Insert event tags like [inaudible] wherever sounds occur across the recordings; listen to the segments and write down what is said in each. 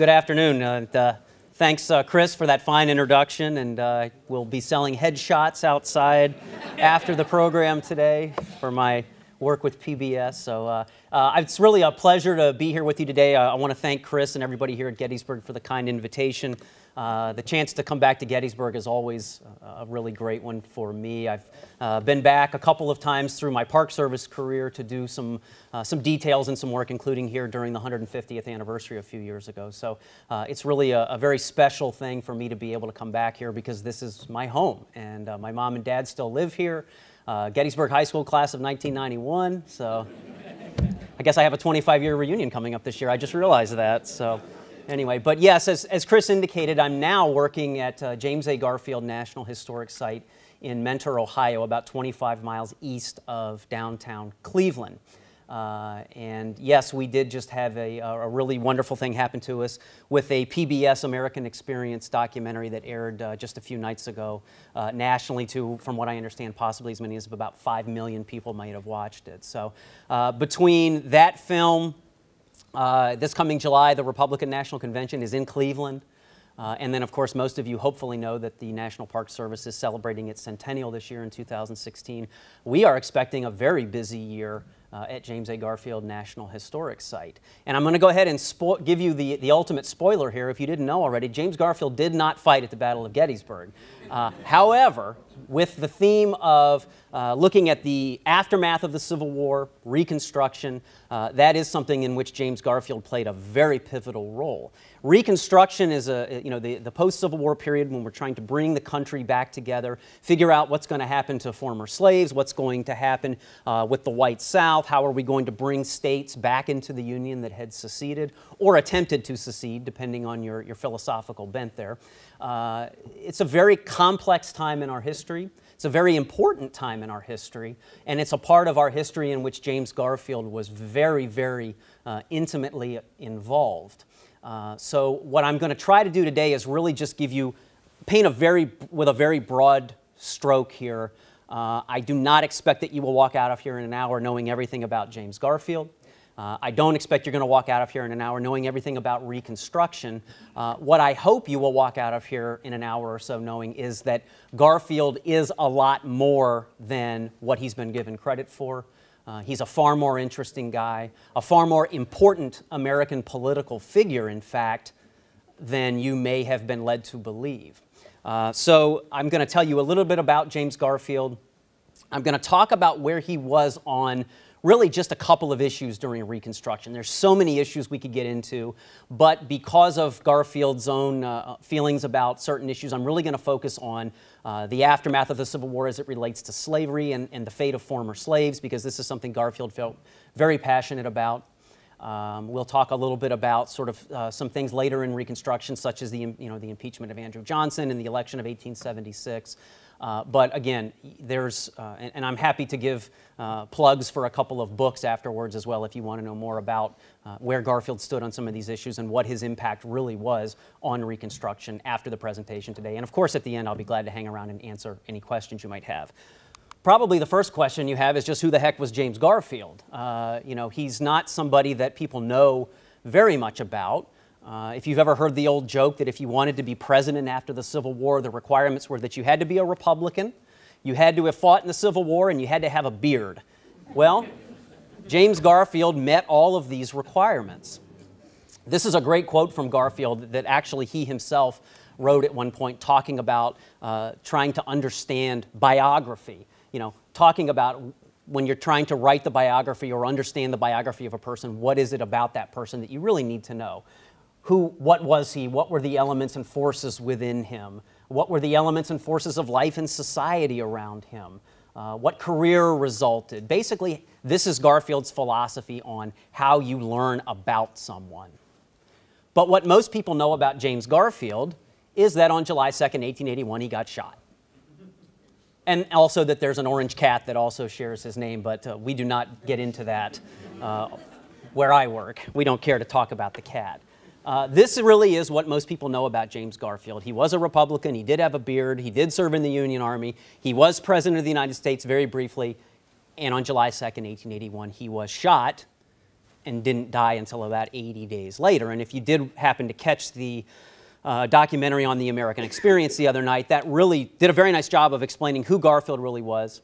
Good afternoon. Uh, uh, thanks, uh, Chris, for that fine introduction. And uh, we'll be selling headshots outside after the program today for my work with PBS. So uh, uh, it's really a pleasure to be here with you today. I want to thank Chris and everybody here at Gettysburg for the kind invitation. Uh, the chance to come back to Gettysburg is always a really great one for me. I've uh, been back a couple of times through my Park Service career to do some, uh, some details and some work, including here during the 150th anniversary a few years ago. So uh, it's really a, a, very special thing for me to be able to come back here because this is my home, and uh, my mom and dad still live here. Gettysburg High School class of 1991, so I guess I have a 25 year reunion coming up this year. I just realized that. So anyway, but yes, as, as Chris indicated, I'm now working at uh, James A. Garfield National Historic Site in Mentor, Ohio, about 25 miles east of downtown Cleveland. Uh, and yes, we did just have a, a, really wonderful thing happen to us with a PBS American Experience documentary that aired uh, just a few nights ago uh, nationally to, from what I understand, possibly as many as about 5 million people might have watched it. So uh, between that film, uh, this coming July, the Republican National Convention is in Cleveland. Uh, and then, of course, most of you hopefully know that the National Park Service is celebrating its centennial this year in 2016. We are expecting a very busy year uh, at James A. Garfield National Historic Site. And I'm going to go ahead and give you the, the ultimate spoiler here. If you didn't know already, James Garfield did not fight at the Battle of Gettysburg. Uh, however, with the theme of uh, looking at the aftermath of the Civil War, Reconstruction, uh, that is something in which James Garfield played a very pivotal role. Reconstruction is a, you know, the, the post-Civil War period when we're trying to bring the country back together, figure out what's going to happen to former slaves, what's going to happen uh, with the white South, how are we going to bring states back into the Union that had seceded or attempted to secede, depending on your, your philosophical bent there. Uh, it's a very complex time in our history. It's a very important time in our history, and it's a part of our history in which James Garfield was very, very uh, intimately involved. Uh, so, what I'm going to try to do today is really just give you, paint a very, with a very broad stroke here. Uh, I do not expect that you will walk out of here in an hour knowing everything about James Garfield. Uh, I don't expect you're going to walk out of here in an hour knowing everything about Reconstruction. Uh, what I hope you will walk out of here in an hour or so knowing is that Garfield is a lot more than what he's been given credit for. Uh, he's a far more interesting guy, a far more important American political figure, in fact, than you may have been led to believe. Uh, so I'm going to tell you a little bit about James Garfield. I'm going to talk about where he was on really just a couple of issues during Reconstruction. There's so many issues we could get into, but because of Garfield's own uh, feelings about certain issues, I'm really going to focus on uh, the aftermath of the Civil War as it relates to slavery and, and the fate of former slaves, because this is something Garfield felt very passionate about. Um, we'll talk a little bit about sort of uh, some things later in Reconstruction, such as the, you know, the impeachment of Andrew Johnson and the election of 1876. Uh, but again, there's, uh, and, and, I'm happy to give uh, plugs for a couple of books afterwards as well if you want to know more about uh, where Garfield stood on some of these issues and what his impact really was on Reconstruction after the presentation today. And of course, at the end, I'll be glad to hang around and answer any questions you might have. Probably the first question you have is just who the heck was James Garfield? Uh, you know, he's not somebody that people know very much about. Uh, if you've ever heard the old joke that if you wanted to be president after the Civil War, the requirements were that you had to be a Republican, you had to have fought in the Civil War, and you had to have a beard. Well, James Garfield met all of these requirements. This is a great quote from Garfield that actually he himself wrote at one point, talking about uh, trying to understand biography. You know, talking about when you're trying to write the biography or understand the biography of a person, what is it about that person that you really need to know? Who, what was he? What were the elements and forces within him? What were the elements and forces of life and society around him? Uh, what career resulted? Basically, this is Garfield's philosophy on how you learn about someone. But what most people know about James Garfield is that on July 2nd, 1881, he got shot. And also that there's an orange cat that also shares his name, but uh, we do not get into that uh, where I work. We don't care to talk about the cat. Uh, this really is what most people know about James Garfield. He was a Republican, he did have a beard, he did serve in the Union Army, he was President of the United States very briefly, and on July 2nd, 1881, he was shot and didn't die until about 80 days later. And if you did happen to catch the uh, documentary on the American Experience the other night, that really did a very nice job of explaining who Garfield really was.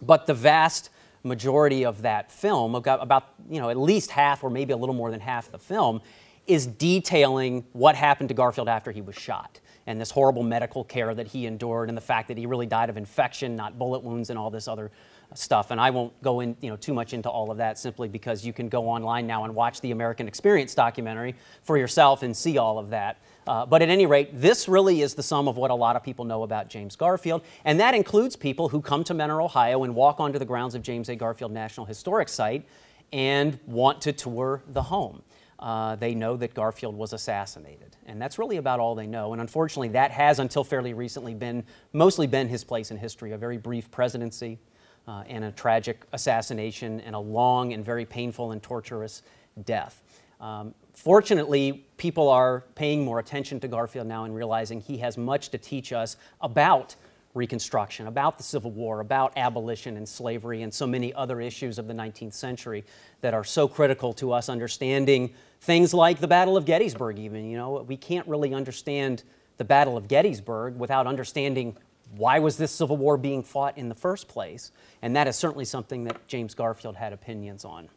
But the vast majority of that film, about you know at least half or maybe a little more than half the film, is detailing what happened to Garfield after he was shot and this horrible medical care that he endured and the fact that he really died of infection, not bullet wounds and all this other stuff. And I won't go in, you know, too much into all of that simply because you can go online now and watch the American Experience documentary for yourself and see all of that. Uh, but at any rate, this really is the sum of what a lot of people know about James Garfield, and that includes people who come to Mentor, Ohio and walk onto the grounds of James A. Garfield National Historic Site and want to tour the home. Uh, they know that Garfield was assassinated. And that's really about all they know. And unfortunately, that has, until fairly recently, been mostly been his place in history a very brief presidency uh, and a tragic assassination and a long and very painful and torturous death. Um, fortunately, people are paying more attention to Garfield now and realizing he has much to teach us about Reconstruction, about the Civil War, about abolition and slavery, and so many other issues of the 19th century that are so critical to us understanding things like the Battle of Gettysburg, even. You know, we can't really understand the Battle of Gettysburg without understanding why was this Civil War being fought in the first place? And that is certainly something that James Garfield had opinions on.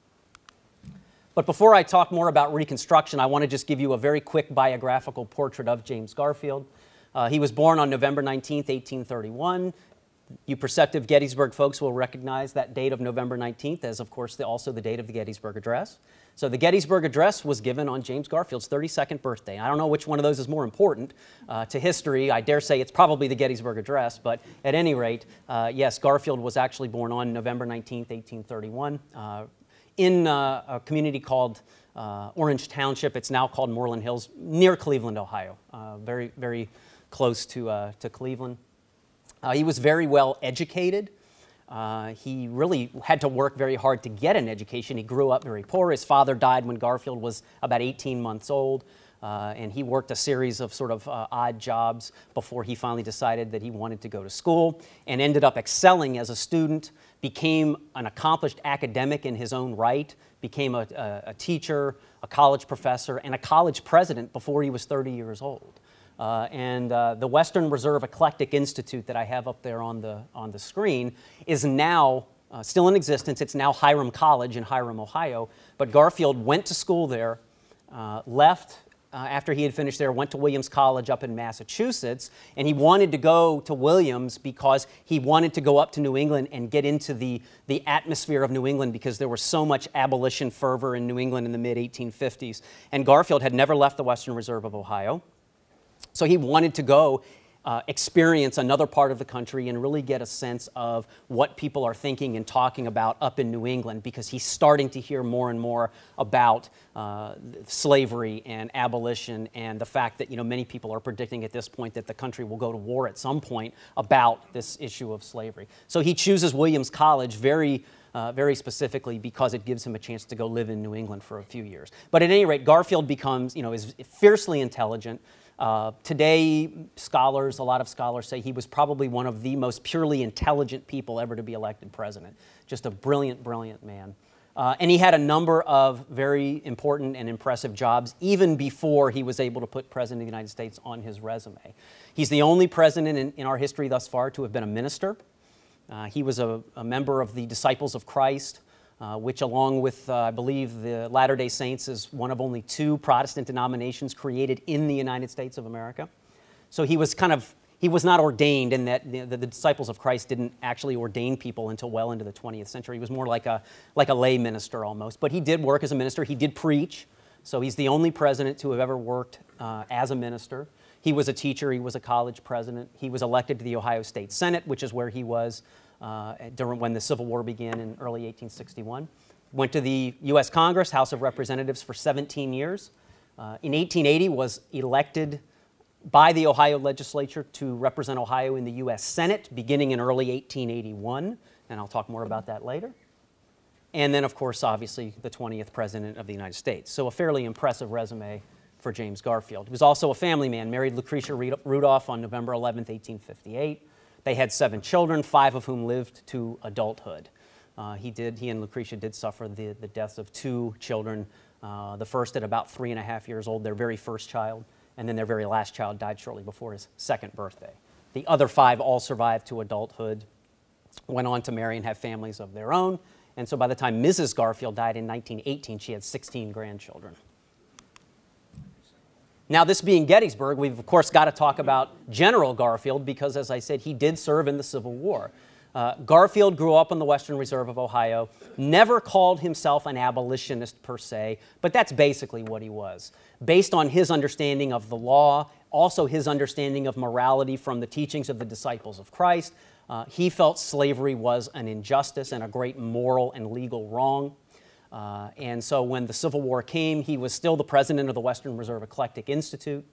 But before I talk more about Reconstruction, I want to just give you a very quick biographical portrait of James Garfield. Uh, he was born on November 19, 1831. You perceptive Gettysburg folks will recognize that date of November 19th as, of course, the, also the date of the Gettysburg Address. So the Gettysburg Address was given on James Garfield's 32nd birthday. I don't know which one of those is more important uh, to history. I dare say it's probably the Gettysburg Address, but at any rate, uh, yes, Garfield was actually born on November 19, 1831. Uh, in uh, a community called uh, Orange Township. It's now called Moreland Hills, near Cleveland, Ohio, uh, very, very close to, to Cleveland. He was very well educated. Uh, he really had to work very hard to get an education. He grew up very poor. His father died when Garfield was about 18 months old. Uh, and he worked a series of sort of uh, odd jobs before he finally decided that he wanted to go to school and ended up excelling as a student, became an accomplished academic in his own right, became a, a, a teacher, a college professor, and a college president before he was 30 years old. Uh, and uh, the Western Reserve Eclectic Institute that I have up there on the, on the screen is now uh, still in existence. It's now Hiram College in Hiram, Ohio. But Garfield went to school there, uh, left uh, after he had finished there, went to Williams College up in Massachusetts, and he wanted to go to Williams because he wanted to go up to New England and get into the, the atmosphere of New England because there was so much abolition fervor in New England in the mid 1850s. And Garfield had never left the Western Reserve of Ohio. So he wanted to go uh, experience another part of the country and really get a sense of what people are thinking and talking about up in New England because he's starting to hear more and more about uh, slavery and abolition and the fact that you know many people are predicting at this point that the country will go to war at some point about this issue of slavery. So he chooses Williams College very uh, very specifically because it gives him a chance to go live in New England for a few years. But at any rate, Garfield becomes, you know, is fiercely intelligent, uh, today, scholars, a lot of scholars say he was probably one of the most purely intelligent people ever to be elected president. Just a brilliant, brilliant man. Uh, and he had a number of very important and impressive jobs even before he was able to put President of the United States on his resume. He's the only president in, in our history thus far to have been a minister. Uh, he was a, a member of the Disciples of Christ. Uh, which, along with, uh, I believe, the Latter day Saints, is one of only two Protestant denominations created in the United States of America. So he was kind of, he was not ordained in that the, the, disciples of Christ didn't actually ordain people until well into the 20th century. He was more like a, like a lay minister almost. But he did work as a minister, he did preach. So he's the only president to have ever worked uh, as a minister. He was a teacher, he was a college president. He was elected to the Ohio State Senate, which is where he was during when the Civil War began in early 1861. Went to the U.S. Congress, House of Representatives for 17 years. Uh, in 1880 was elected by the Ohio legislature to represent Ohio in the U.S. Senate beginning in early 1881, and I'll talk more about that later. And then, of course, obviously, the 20th President of the United States. So a fairly impressive resume for James Garfield. He was also a family man, married Lucretia Rudolph on November 11, 1858. They had seven children, five of whom lived to adulthood. Uh, he did, he and Lucretia did suffer the, the deaths of two children. Uh, the first at about three and a half years old, their very first child, and then their very last child died shortly before his second birthday. The other five all survived to adulthood, went on to marry and have families of their own. And so by the time Mrs. Garfield died in 1918, she had 16 grandchildren. Now, this being Gettysburg, we've of course got to talk about General Garfield because, as I said, he did serve in the Civil War. Uh, Garfield grew up on the Western Reserve of Ohio, never called himself an abolitionist per se, but that's basically what he was. Based on his understanding of the law, also his understanding of morality from the teachings of the disciples of Christ, uh, he felt slavery was an injustice and a great moral and legal wrong. Uh, and so when the Civil War came, he was still the president of the Western Reserve Eclectic Institute.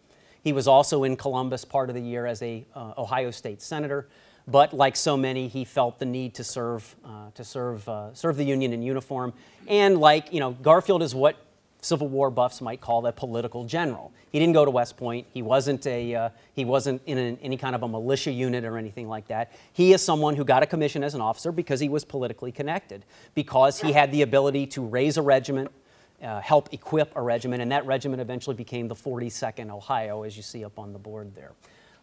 He was also in Columbus part of the year as a uh, Ohio State senator. But like so many, he felt the need to serve, uh, to serve, uh, serve the Union in uniform. And like, you know, Garfield is what Civil War buffs might call a political general. He didn't go to West Point. He wasn't, a, uh, he wasn't in an, any kind of a militia unit or anything like that. He is someone who got a commission as an officer because he was politically connected, because he had the ability to raise a regiment, uh, help equip a regiment, and that regiment eventually became the 42nd Ohio, as you see up on the board there.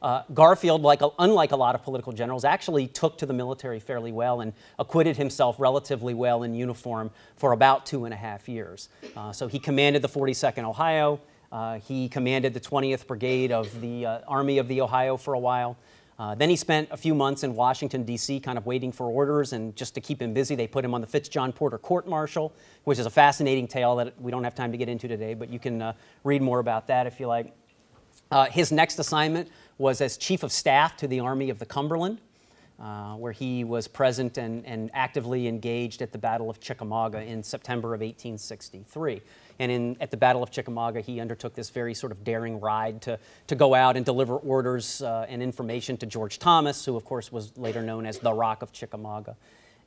Uh, Garfield, like unlike a lot of political generals, actually took to the military fairly well and acquitted himself relatively well in uniform for about two and a half years. Uh, so he commanded the 42nd Ohio. Uh, he commanded the 20th Brigade of the uh, Army of the Ohio for a while. Uh, then he spent a few months in Washington, D.C., kind of waiting for orders, and just to keep him busy, they put him on the Fitz-John Porter Court Martial, which is a fascinating tale that we don't have time to get into today, but you can uh, read more about that if you like. His next assignment was as chief of staff to the Army of the Cumberland, uh, where he was present and, and actively engaged at the Battle of Chickamauga in September of 1863. And in, at the Battle of Chickamauga, he undertook this very sort of daring ride to, to go out and deliver orders uh, and information to George Thomas, who, of course, was later known as the Rock of Chickamauga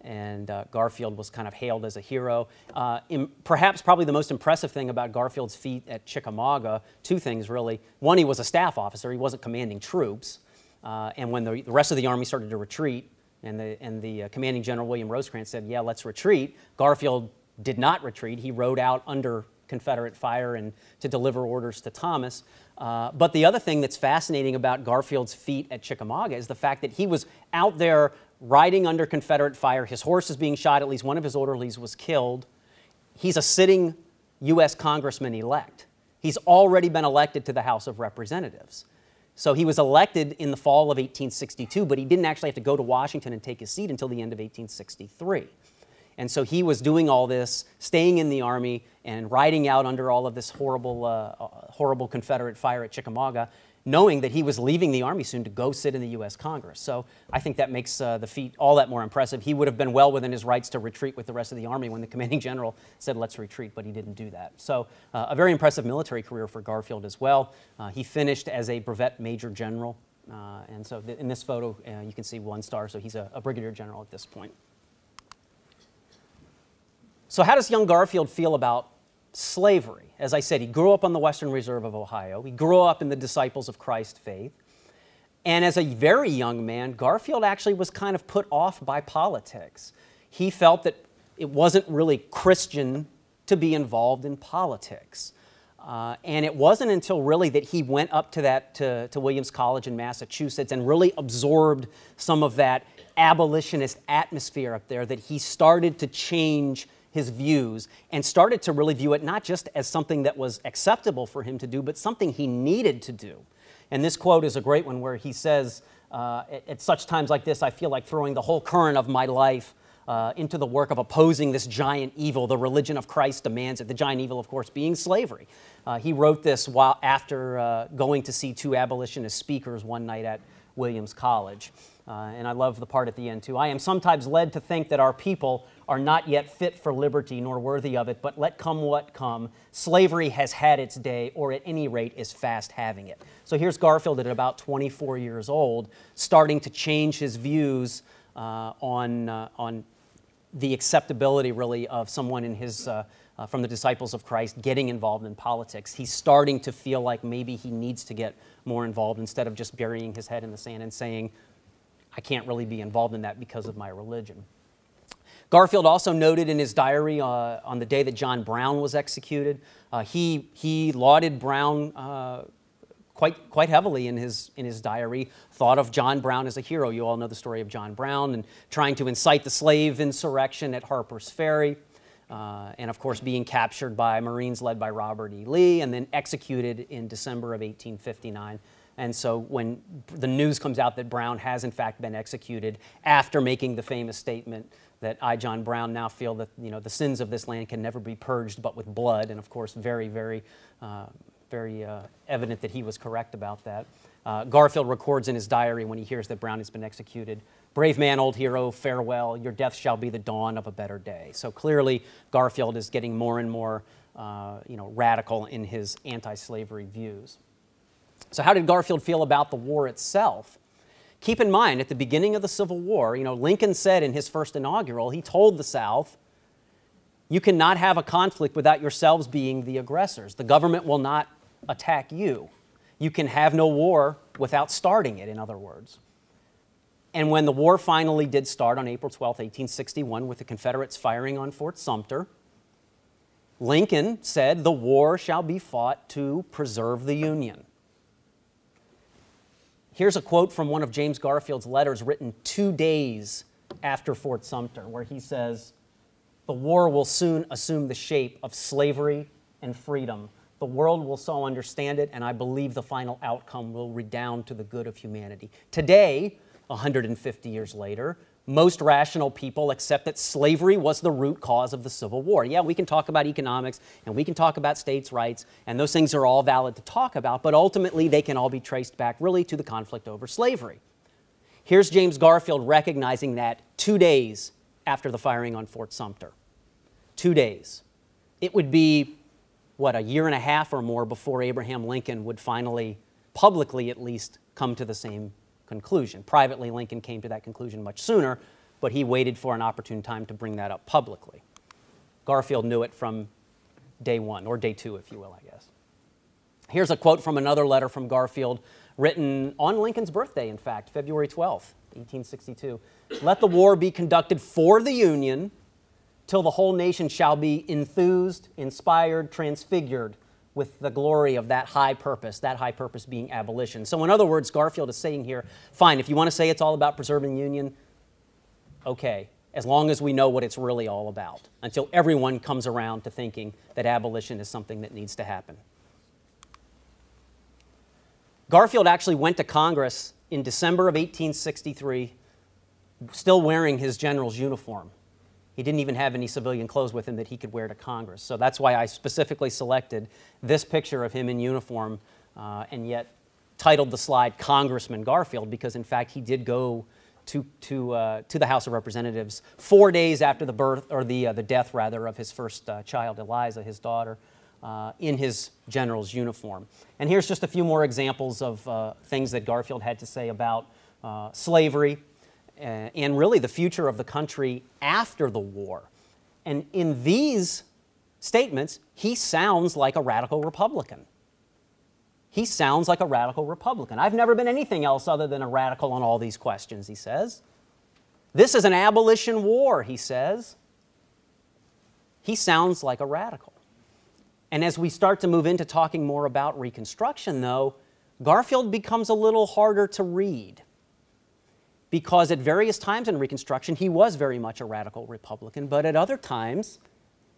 and uh, Garfield was kind of hailed as a hero. Uh, perhaps probably the most impressive thing about Garfield's feat at Chickamauga, two things really. One, he was a staff officer, he wasn't commanding troops. Uh, and when the, the, rest of the army started to retreat, and the, and the uh, commanding general William Rosecrans said, yeah, let's retreat, Garfield did not retreat. He rode out under Confederate fire and to deliver orders to Thomas. Uh, but the other thing that's fascinating about Garfield's feat at Chickamauga is the fact that he was out there riding under Confederate fire. His horse is being shot. At least one of his orderlies was killed. He's a sitting U.S. Congressman elect. He's already been elected to the House of Representatives. So he was elected in the fall of 1862, but he didn't actually have to go to Washington and take his seat until the end of 1863. And so he was doing all this, staying in the Army and riding out under all of this horrible, uh, uh horrible Confederate fire at Chickamauga knowing that he was leaving the Army soon to go sit in the U.S. Congress. So I think that makes uh, the feat all that more impressive. He would have been well within his rights to retreat with the rest of the Army when the commanding general said, let's retreat, but he didn't do that. So uh, a very impressive military career for Garfield as well. Uh, he finished as a brevet major general. Uh, and so th in this photo, uh, you can see one star, so he's a, a brigadier general at this point. So how does young Garfield feel about slavery. As I said, he grew up on the Western Reserve of Ohio. He grew up in the Disciples of Christ faith. And as a very young man, Garfield actually was kind of put off by politics. He felt that it wasn't really Christian to be involved in politics. Uh, and it wasn't until really that he went up to that to, to Williams College in Massachusetts and really absorbed some of that abolitionist atmosphere up there that he started to change his views and started to really view it not just as something that was acceptable for him to do, but something he needed to do. And this quote is a great one where he says, uh, at, at, such times like this, I feel like throwing the whole current of my life uh, into the work of opposing this giant evil. The religion of Christ demands it. The giant evil, of course, being slavery. Uh, he wrote this while after uh, going to see two abolitionist speakers one night at Williams College. Uh, and I love the part at the end too. I am sometimes led to think that our people are not yet fit for liberty nor worthy of it, but let come what come. Slavery has had its day, or at any rate is fast having it. So here's Garfield at about 24 years old, starting to change his views uh, on, uh, on the acceptability, really, of someone in his. Uh, uh, from the disciples of Christ getting involved in politics. He's starting to feel like maybe he needs to get more involved instead of just burying his head in the sand and saying, I can't really be involved in that because of my religion. Garfield also noted in his diary uh, on the day that John Brown was executed, uh, he, he lauded Brown uh, quite, quite heavily in his, in his diary, thought of John Brown as a hero. You all know the story of John Brown and trying to incite the slave insurrection at Harper's Ferry. Uh, and of course, being captured by Marines led by Robert E. Lee and then executed in December of 1859. And so, when the news comes out that Brown has in fact been executed after making the famous statement that I, John Brown, now feel that you know the sins of this land can never be purged but with blood, and of course, very, very, uh, very uh, evident that he was correct about that. Uh, Garfield records in his diary when he hears that Brown has been executed Brave man, old hero, farewell. Your death shall be the dawn of a better day. So clearly, Garfield is getting more and more uh, you know, radical in his anti slavery views. So, how did Garfield feel about the war itself? Keep in mind, at the beginning of the Civil War, you know, Lincoln said in his first inaugural, he told the South, you cannot have a conflict without yourselves being the aggressors. The government will not attack you. You can have no war without starting it, in other words. And when the war finally did start on April 12, 1861, with the Confederates firing on Fort Sumter, Lincoln said, The war shall be fought to preserve the Union. Here's a quote from one of James Garfield's letters written two days after Fort Sumter, where he says, The war will soon assume the shape of slavery and freedom. The world will so understand it, and I believe the final outcome will redound to the good of humanity. Today, 150 years later, most rational people accept that slavery was the root cause of the Civil War. Yeah, we can talk about economics and we can talk about states' rights, and those things are all valid to talk about, but ultimately they can all be traced back really to the conflict over slavery. Here's James Garfield recognizing that two days after the firing on Fort Sumter. Two days. It would be, what, a year and a half or more before Abraham Lincoln would finally, publicly at least, come to the same conclusion. Privately, Lincoln came to that conclusion much sooner, but he waited for an opportune time to bring that up publicly. Garfield knew it from day one, or day two, if you will, I guess. Here's a quote from another letter from Garfield, written on Lincoln's birthday, in fact, February 12th, 1862. Let the war be conducted for the Union till the whole nation shall be enthused, inspired, transfigured with the glory of that high purpose, that high purpose being abolition. So, in other words, Garfield is saying here fine, if you want to say it's all about preserving Union, okay, as long as we know what it's really all about, until everyone comes around to thinking that abolition is something that needs to happen. Garfield actually went to Congress in December of 1863, still wearing his general's uniform. He didn't even have any civilian clothes with him that he could wear to Congress. So that's why I specifically selected this picture of him in uniform uh, and yet titled the slide Congressman Garfield because, in fact, he did go to, to, uh, to the House of Representatives four days after the birth, or the, uh, the death, rather, of his first uh, child, Eliza, his daughter, uh, in his general's uniform. And here's just a few more examples of uh, things that Garfield had to say about slavery uh, Uh, and really the future of the country after the war. And in these statements, he sounds like a radical Republican. He sounds like a radical Republican. I've never been anything else other than a radical on all these questions, he says. This is an abolition war, he says. He sounds like a radical. And as we start to move into talking more about Reconstruction, though, Garfield becomes a little harder to read because at various times in Reconstruction, he was very much a radical Republican, but at other times,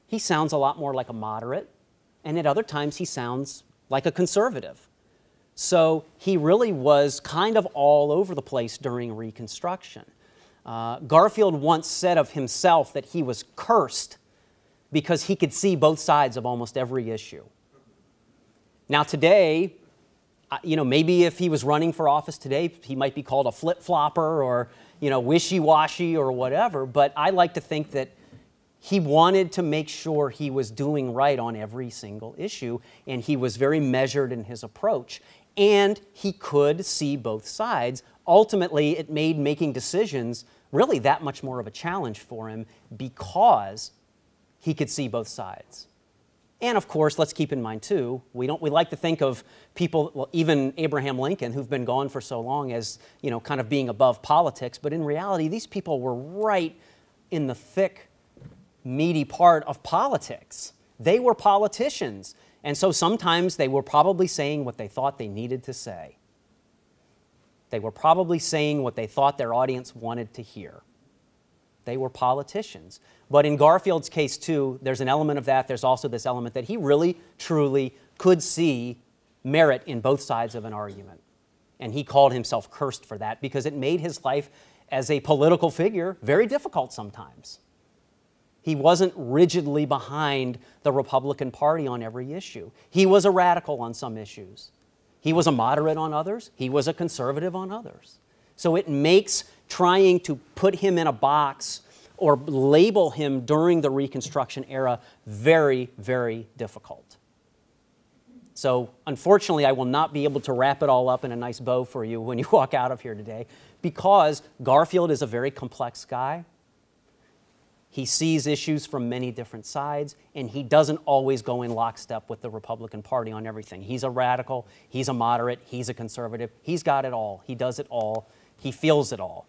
he sounds a lot more like a moderate, and at other times, he sounds like a conservative. So he really was kind of all over the place during Reconstruction. Uh, Garfield once said of himself that he was cursed because he could see both sides of almost every issue. Now, today, you know, maybe if he was running for office today, he might be called a flip flopper or, you know, wishy washy or whatever. But I like to think that he wanted to make sure he was doing right on every single issue, and he was very measured in his approach. And he could see both sides. Ultimately, it made making decisions really that much more of a challenge for him because he could see both sides. And of course, let's keep in mind too, we don't we like to think of people, well, even Abraham Lincoln, who've been gone for so long, as you know, kind of being above politics. But in reality, these people were right in the thick, meaty part of politics. They were politicians. And so sometimes they were probably saying what they thought they needed to say. They were probably saying what they thought their audience wanted to hear. They were politicians. But in Garfield's case, too, there's an element of that. There's also this element that he really, truly could see merit in both sides of an argument. And he called himself cursed for that because it made his life as a political figure very difficult sometimes. He wasn't rigidly behind the Republican Party on every issue. He was a radical on some issues. He was a moderate on others. He was a conservative on others. So it makes trying to put him in a box or label him during the Reconstruction era very, very difficult. So, unfortunately, I will not be able to wrap it all up in a nice bow for you when you [laughs] walk out of here today because Garfield is a very complex guy. He sees issues from many different sides, and he doesn't always go in lockstep with the Republican Party on everything. He's a radical, he's a moderate, he's a conservative. He's got it all. He does it all. He feels it all.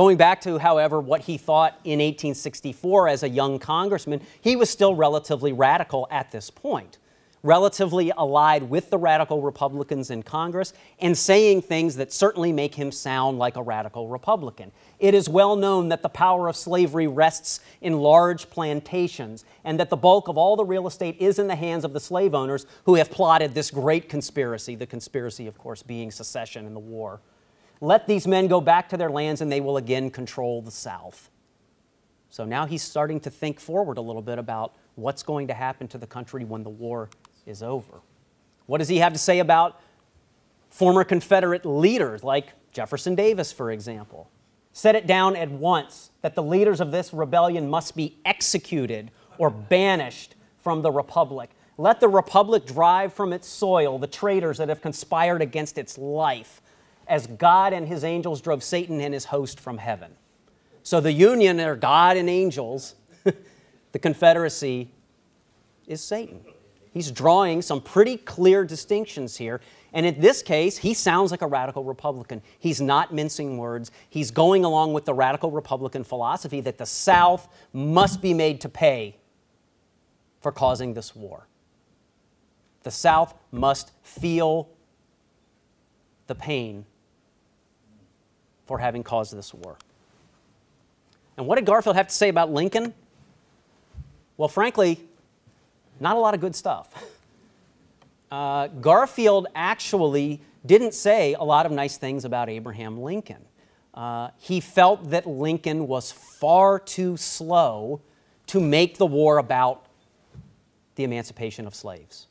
Going back to, however, what he thought in 1864 as a young congressman, he was still relatively radical at this point relatively allied with the radical Republicans in Congress and saying things that certainly make him sound like a radical Republican. It is well known that the power of slavery rests in large plantations and that the bulk of all the real estate is in the hands of the slave owners who have plotted this great conspiracy, the conspiracy, of course, being secession and the war. Let these men go back to their lands and they will again control the South. So now he's starting to think forward a little bit about what's going to happen to the country when the war is over. What does he have to say about former Confederate leaders like Jefferson Davis, for example? Set it down at once that the leaders of this rebellion must be executed or banished from the Republic. Let the Republic drive from its soil the traitors that have conspired against its life, as God and his angels drove Satan and his host from heaven. So the Union are God and angels, [laughs] the Confederacy is Satan. He's drawing some pretty clear distinctions here. And in this case, he sounds like a radical Republican. He's not mincing words. He's going along with the radical Republican philosophy that the South must be made to pay for causing this war. The South must feel the pain for having caused this war. And what did Garfield have to say about Lincoln? Well, frankly, not a lot of good stuff. [laughs] Uh, Garfield actually didn't say a lot of nice things about Abraham Lincoln. Uh, he felt that Lincoln was far too slow to make the war about the emancipation of slaves.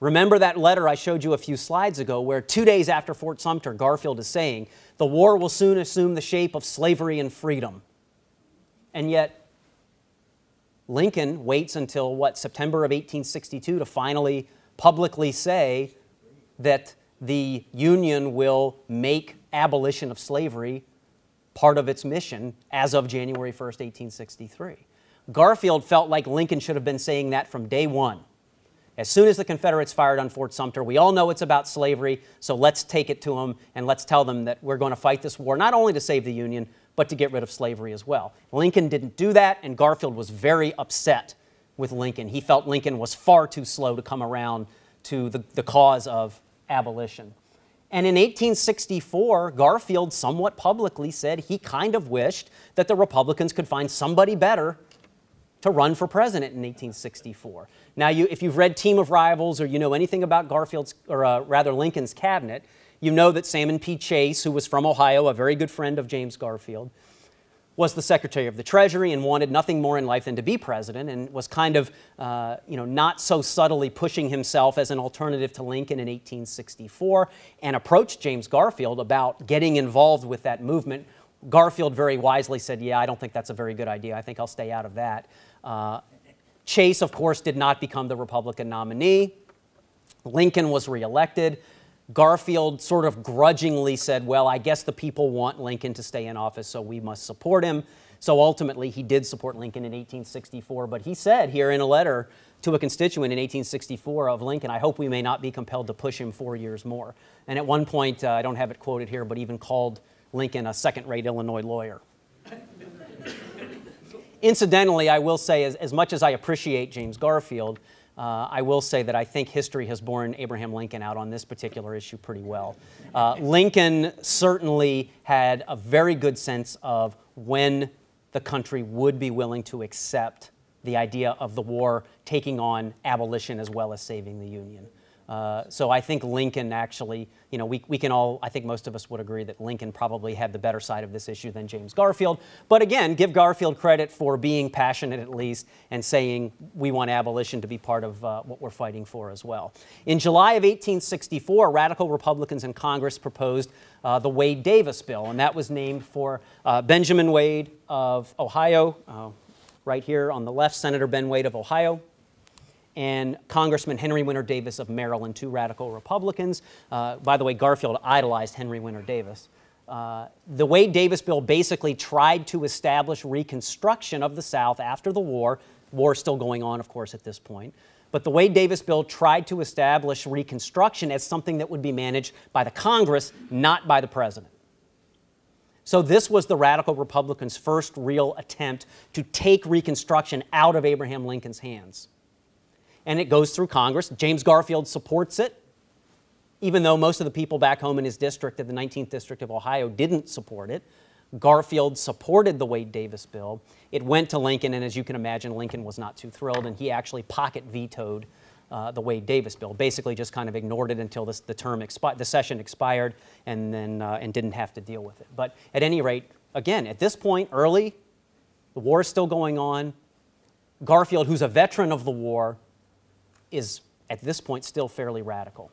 Remember that letter I showed you a few slides ago, where two days after Fort Sumter, Garfield is saying, the war will soon assume the shape of slavery and freedom. And yet, Lincoln waits until what, September of 1862 to finally publicly say that the Union will make abolition of slavery part of its mission as of January 1st, 1863. Garfield felt like Lincoln should have been saying that from day one. As soon as the Confederates fired on Fort Sumter, we all know it's about slavery, so let's take it to them and let's tell them that we're going to fight this war not only to save the Union, but to get rid of slavery as well. Lincoln didn't do that, and Garfield was very upset with Lincoln. He felt Lincoln was far too slow to come around to the, the cause of abolition. And in 1864, Garfield somewhat publicly said he kind of wished that the Republicans could find somebody better to run for president in 1864. Now, you, if you've read Team of Rivals or you know anything about Garfield's, or uh, rather Lincoln's cabinet, you know that Salmon P. Chase, who was from Ohio, a very good friend of James Garfield, was the Secretary of the Treasury and wanted nothing more in life than to be president and was kind of, uh, you know, not so subtly pushing himself as an alternative to Lincoln in 1864 and approached James Garfield about getting involved with that movement. Garfield very wisely said, yeah, I don't think that's a very good idea. I think I'll stay out of that. Uh, Chase, of course, did not become the Republican nominee. Lincoln was reelected. Garfield sort of grudgingly said, Well, I guess the people want Lincoln to stay in office, so we must support him. So ultimately, he did support Lincoln in 1864. But he said here in a letter to a constituent in 1864 of Lincoln, I hope we may not be compelled to push him four years more. And at one point, uh, I don't have it quoted here, but even called Lincoln a second rate Illinois lawyer. Incidentally, I will say, as, as much as I appreciate James Garfield, uh, I will say that I think history has borne Abraham Lincoln out on this particular issue pretty well. Uh, Lincoln certainly had a very good sense of when the country would be willing to accept the idea of the war taking on abolition as well as saving the Union. Uh, so I think Lincoln actually, you know, we, we can all, I think most of us would agree that Lincoln probably had the better side of this issue than James Garfield. But again, give Garfield credit for being passionate at least and saying we want abolition to be part of uh, what we're fighting for as well. In July of 1864, radical Republicans in Congress proposed uh, the Wade Davis bill, and that was named for uh, Benjamin Wade of Ohio, uh, right here on the left, Senator Ben Wade of Ohio and Congressman Henry Winter Davis of Maryland, two radical Republicans. Uh, by the way, Garfield idolized Henry Winter Davis. Uh, the Wade Davis bill basically tried to establish Reconstruction of the South after the war. War still going on, of course, at this point. But the Wade Davis bill tried to establish Reconstruction as something that would be managed by the Congress, not by the President. So, this was the radical Republicans' first real attempt to take Reconstruction out of Abraham Lincoln's hands and it goes through Congress. James Garfield supports it, even though most of the people back home in his district, in the 19th District of Ohio, didn't support it. Garfield supported the Wade Davis bill. It went to Lincoln, and as you can imagine, Lincoln was not too thrilled, and he actually pocket vetoed uh, the Wade Davis bill. Basically, just kind of ignored it until this, the term the session expired, and then uh, and didn't have to deal with it. But at any rate, again, at this point, early, the war is still going on. Garfield, who's a veteran of the war, is at this point still fairly radical.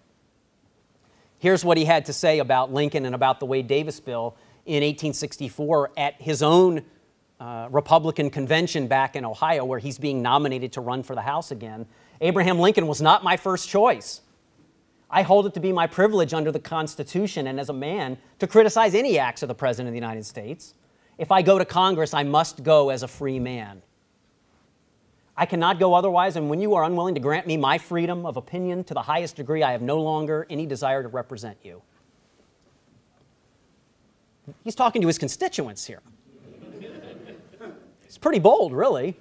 Here's what he had to say about Lincoln and about the Wade Davis bill in 1864 at his own uh, Republican convention back in Ohio, where he's being nominated to run for the House again. Abraham Lincoln was not my first choice. I hold it to be my privilege under the Constitution and as a man to criticize any acts of the President of the United States. If I go to Congress, I must go as a free man. I cannot go otherwise, and when you are unwilling to grant me my freedom of opinion to the highest degree, I have no longer any desire to represent you. He's talking to his constituents here. It's pretty bold, really.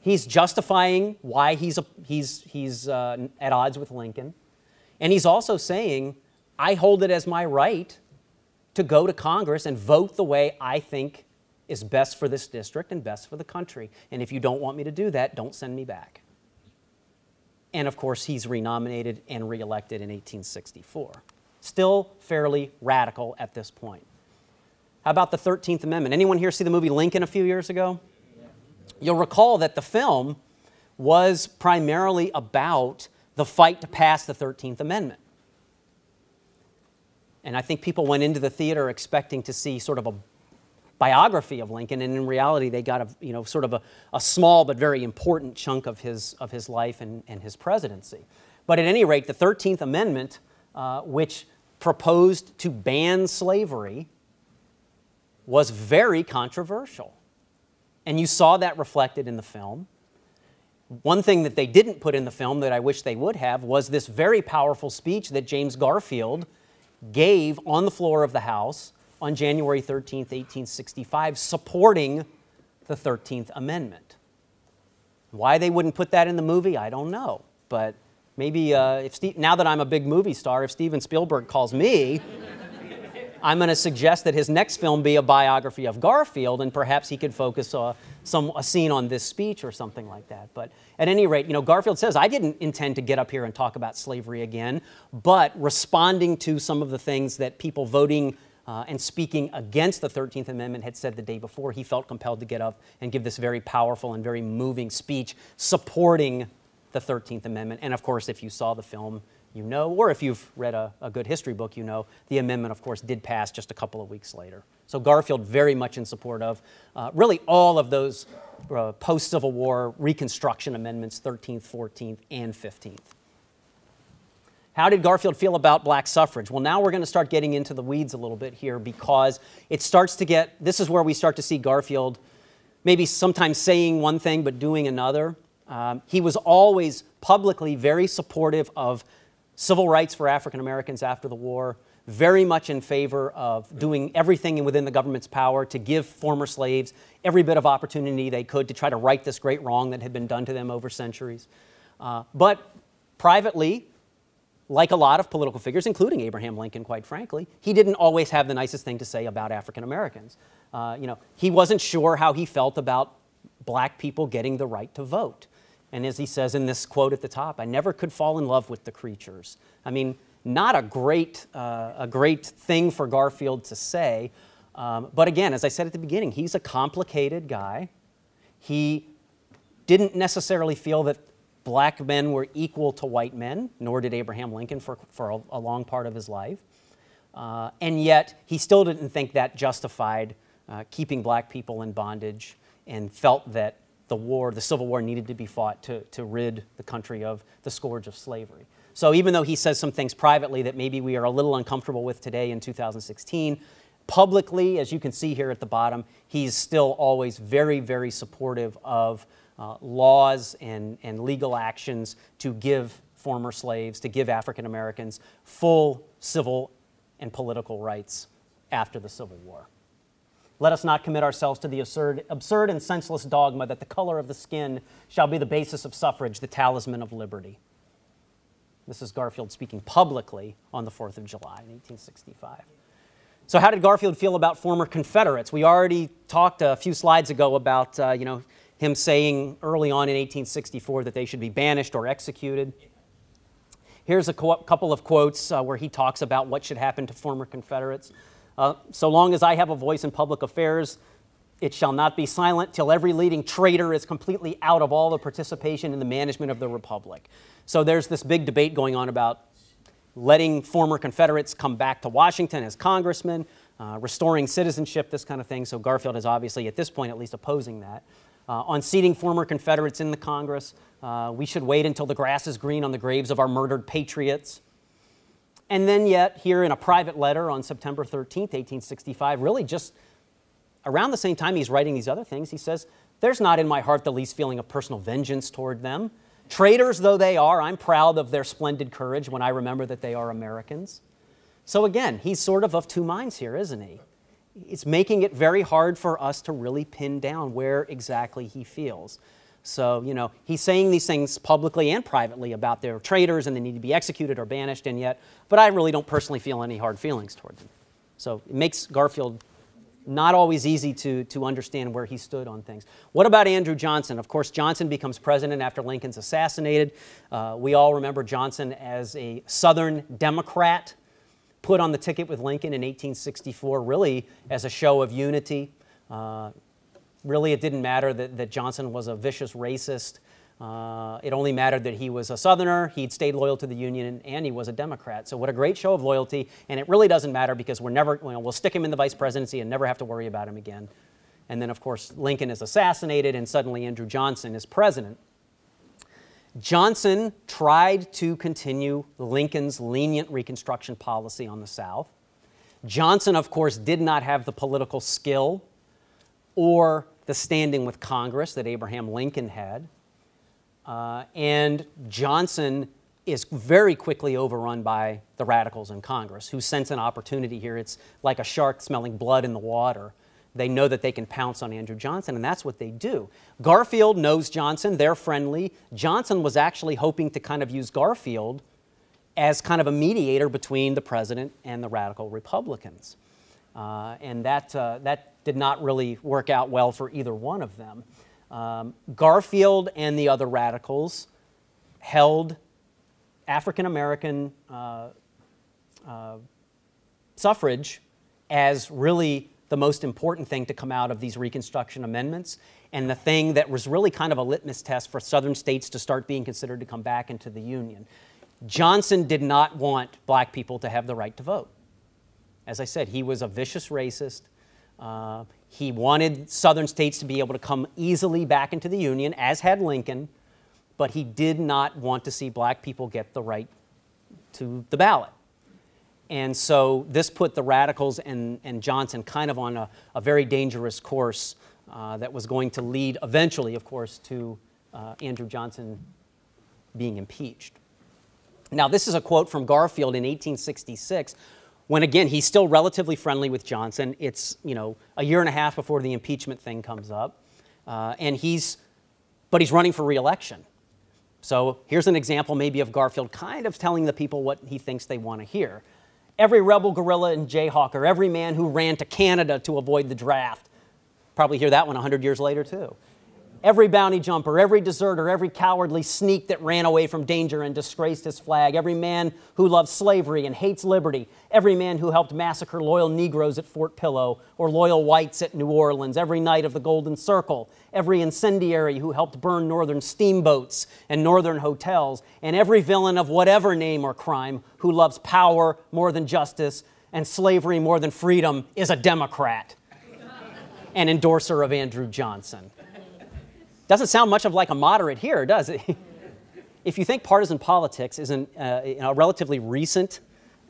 He's justifying why he's, a, he's, he's uh, at odds with Lincoln. And he's also saying, I hold it as my right to go to Congress and vote the way I think is best for this district and best for the country. And if you don't want me to do that, don't send me back. And of course, he's renominated and reelected in 1864. Still fairly radical at this point. How about the 13th Amendment? Anyone here see the movie Lincoln a few years ago? You'll recall that the film was primarily about the fight to pass the 13th Amendment. And I think people went into the theater expecting to see sort of a biography of Lincoln, and in reality, they got a, you know, sort of a, a small but very important chunk of his, of his life and, and his presidency. But at any rate, the 13th Amendment, uh, which proposed to ban slavery, was very controversial. And you saw that reflected in the film. One thing that they didn't put in the film that I wish they would have was this very powerful speech that James Garfield gave on the floor of the House on January 13, 1865, supporting the 13th Amendment. Why they wouldn't put that in the movie, I don't know. But maybe uh, if Steve, now that I'm a big movie star, if Steven Spielberg calls me, I'm going to suggest that his next film be a biography of Garfield, and perhaps he could focus uh, some, a scene on this speech or something like that. But at any rate, you know, Garfield says, I didn't intend to get up here and talk about slavery again, but responding to some of the things that people voting uh, and speaking against the 13th Amendment had said the day before, he felt compelled to get up and give this very powerful and very moving speech supporting the 13th Amendment. And of course, if you saw the film, you know, or if you've read a, a good history book, you know, the amendment, of course, did pass just a couple of weeks later. So Garfield very much in support of uh, really all of those uh, post Civil War Reconstruction amendments, 13th, 14th, and 15th. How did Garfield feel about black suffrage? Well, now we're going to start getting into the weeds a little bit here because it starts to get, this is where we start to see Garfield maybe sometimes saying one thing but doing another. Um, he was always publicly very supportive of civil rights for African Americans after the war, very much in favor of doing everything within the government's power to give former slaves every bit of opportunity they could to try to right this great wrong that had been done to them over centuries. Uh, but privately, like a lot of political figures, including Abraham Lincoln, quite frankly, he didn't always have the nicest thing to say about African Americans. Uh, you know, he wasn't sure how he felt about black people getting the right to vote. And as he says in this quote at the top, I never could fall in love with the creatures. I mean, not a great, uh, a great thing for Garfield to say. Um, but again, as I said at the beginning, he's a complicated guy. He didn't necessarily feel that black men were equal to white men, nor did Abraham Lincoln for, for a, a long part of his life. Uh, and yet, he still didn't think that justified uh, keeping black people in bondage and felt that the war, the Civil War, needed to be fought to, to rid the country of the scourge of slavery. So even though he says some things privately that maybe we are a little uncomfortable with today in 2016, publicly, as you can see here at the bottom, he's still always very, very supportive of uh, laws and, and legal actions to give former slaves, to give African Americans full civil and political rights after the Civil War. Let us not commit ourselves to the absurd, absurd and senseless dogma that the color of the skin shall be the basis of suffrage, the talisman of liberty. This is Garfield speaking publicly on the 4th of July in 1865. So, how did Garfield feel about former Confederates? We already talked a few slides ago about uh, you know, him saying early on in 1864 that they should be banished or executed. Here's a couple of quotes uh, where he talks about what should happen to former Confederates. Uh, so long as I have a voice in public affairs, it shall not be silent till every leading traitor is completely out of all the participation in the management of the republic. So there's this big debate going on about letting former Confederates come back to Washington as congressmen, uh, restoring citizenship, this kind of thing. So Garfield is obviously, at this point at least, opposing that. Uh, on seating former Confederates in the Congress, uh, we should wait until the grass is green on the graves of our murdered patriots. And then, yet, here in a private letter on September 13th, 1865, really just around the same time he's writing these other things, he says, There's not in my heart the least feeling of personal vengeance toward them. Traitors though they are, I'm proud of their splendid courage when I remember that they are Americans. So again, he's sort of of two minds here, isn't he? It's making it very hard for us to really pin down where exactly he feels. So, you know, he's saying these things publicly and privately about their traitors and they need to be executed or banished, and yet, but I really don't personally feel any hard feelings toward them. So it makes Garfield not always easy to, to understand where he stood on things. What about Andrew Johnson? Of course, Johnson becomes president after Lincoln's assassinated. Uh, we all remember Johnson as a Southern Democrat put on the ticket with Lincoln in 1864, really as a show of unity. Uh, really, it didn't matter that, that Johnson was a vicious racist. Uh, it only mattered that he was a Southerner, he'd stayed loyal to the Union, and he was a Democrat. So, what a great show of loyalty. And it really doesn't matter because we're never, you know, we'll stick him in the vice presidency and never have to worry about him again. And then, of course, Lincoln is assassinated, and suddenly Andrew Johnson is president. Johnson tried to continue Lincoln's lenient Reconstruction policy on the South. Johnson, of course, did not have the political skill or the standing with Congress that Abraham Lincoln had. Uh, and Johnson is very quickly overrun by the radicals in Congress who sense an opportunity here. It's like a shark smelling blood in the water. They know that they can pounce on Andrew Johnson, and that's what they do. Garfield knows Johnson, they're friendly. Johnson was actually hoping to kind of use Garfield as kind of a mediator between the president and the radical Republicans. Uh, and that, uh, that did not really work out well for either one of them. Um, Garfield and the other radicals held African American uh, uh, suffrage as really the most important thing to come out of these Reconstruction amendments and the thing that was really kind of a litmus test for Southern states to start being considered to come back into the Union. Johnson did not want black people to have the right to vote. As I said, he was a vicious racist. Uh, he wanted Southern states to be able to come easily back into the Union, as had Lincoln, but he did not want to see black people get the right to the ballot. And so this put the radicals and, and Johnson kind of on a, a very dangerous course uh, that was going to lead eventually, of course, to uh, Andrew Johnson being impeached. Now, this is a quote from Garfield in 1866 when again he's still relatively friendly with Johnson. It's you know a year and a half before the impeachment thing comes up, uh, and he's but he's running for reelection. So here's an example maybe of Garfield kind of telling the people what he thinks they want to hear. Every rebel guerrilla and jayhawker, every man who ran to Canada to avoid the draft. Probably hear that one 100 years later, too. Every bounty jumper, every deserter, every cowardly sneak that ran away from danger and disgraced his flag, every man who loves slavery and hates liberty, every man who helped massacre loyal Negroes at Fort Pillow or loyal whites at New Orleans, every knight of the Golden Circle, every incendiary who helped burn northern steamboats and northern hotels, and every villain of whatever name or crime who loves power more than justice and slavery more than freedom is a Democrat, an endorser of Andrew Johnson. Doesn't sound much of like a moderate here, does it? [laughs] if you think partisan politics is an, uh, a relatively recent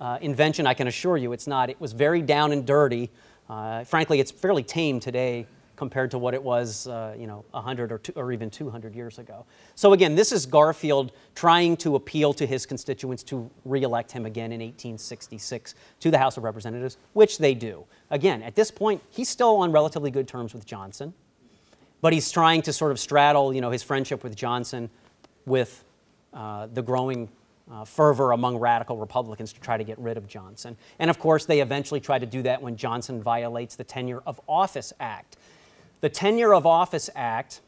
uh, invention, I can assure you it's not. It was very down and dirty. Uh, frankly, it's fairly tame today compared to what it was, uh, you know, 100 or, two, or even 200 years ago. So again, this is Garfield trying to appeal to his constituents to reelect him again in 1866 to the House of Representatives, which they do. Again, at this point, he's still on relatively good terms with Johnson but he's trying to sort of straddle, you know, his friendship with Johnson with uh, the growing uh, fervor among radical Republicans to try to get rid of Johnson. And of course, they eventually try to do that when Johnson violates the Tenure of Office Act. The Tenure of Office Act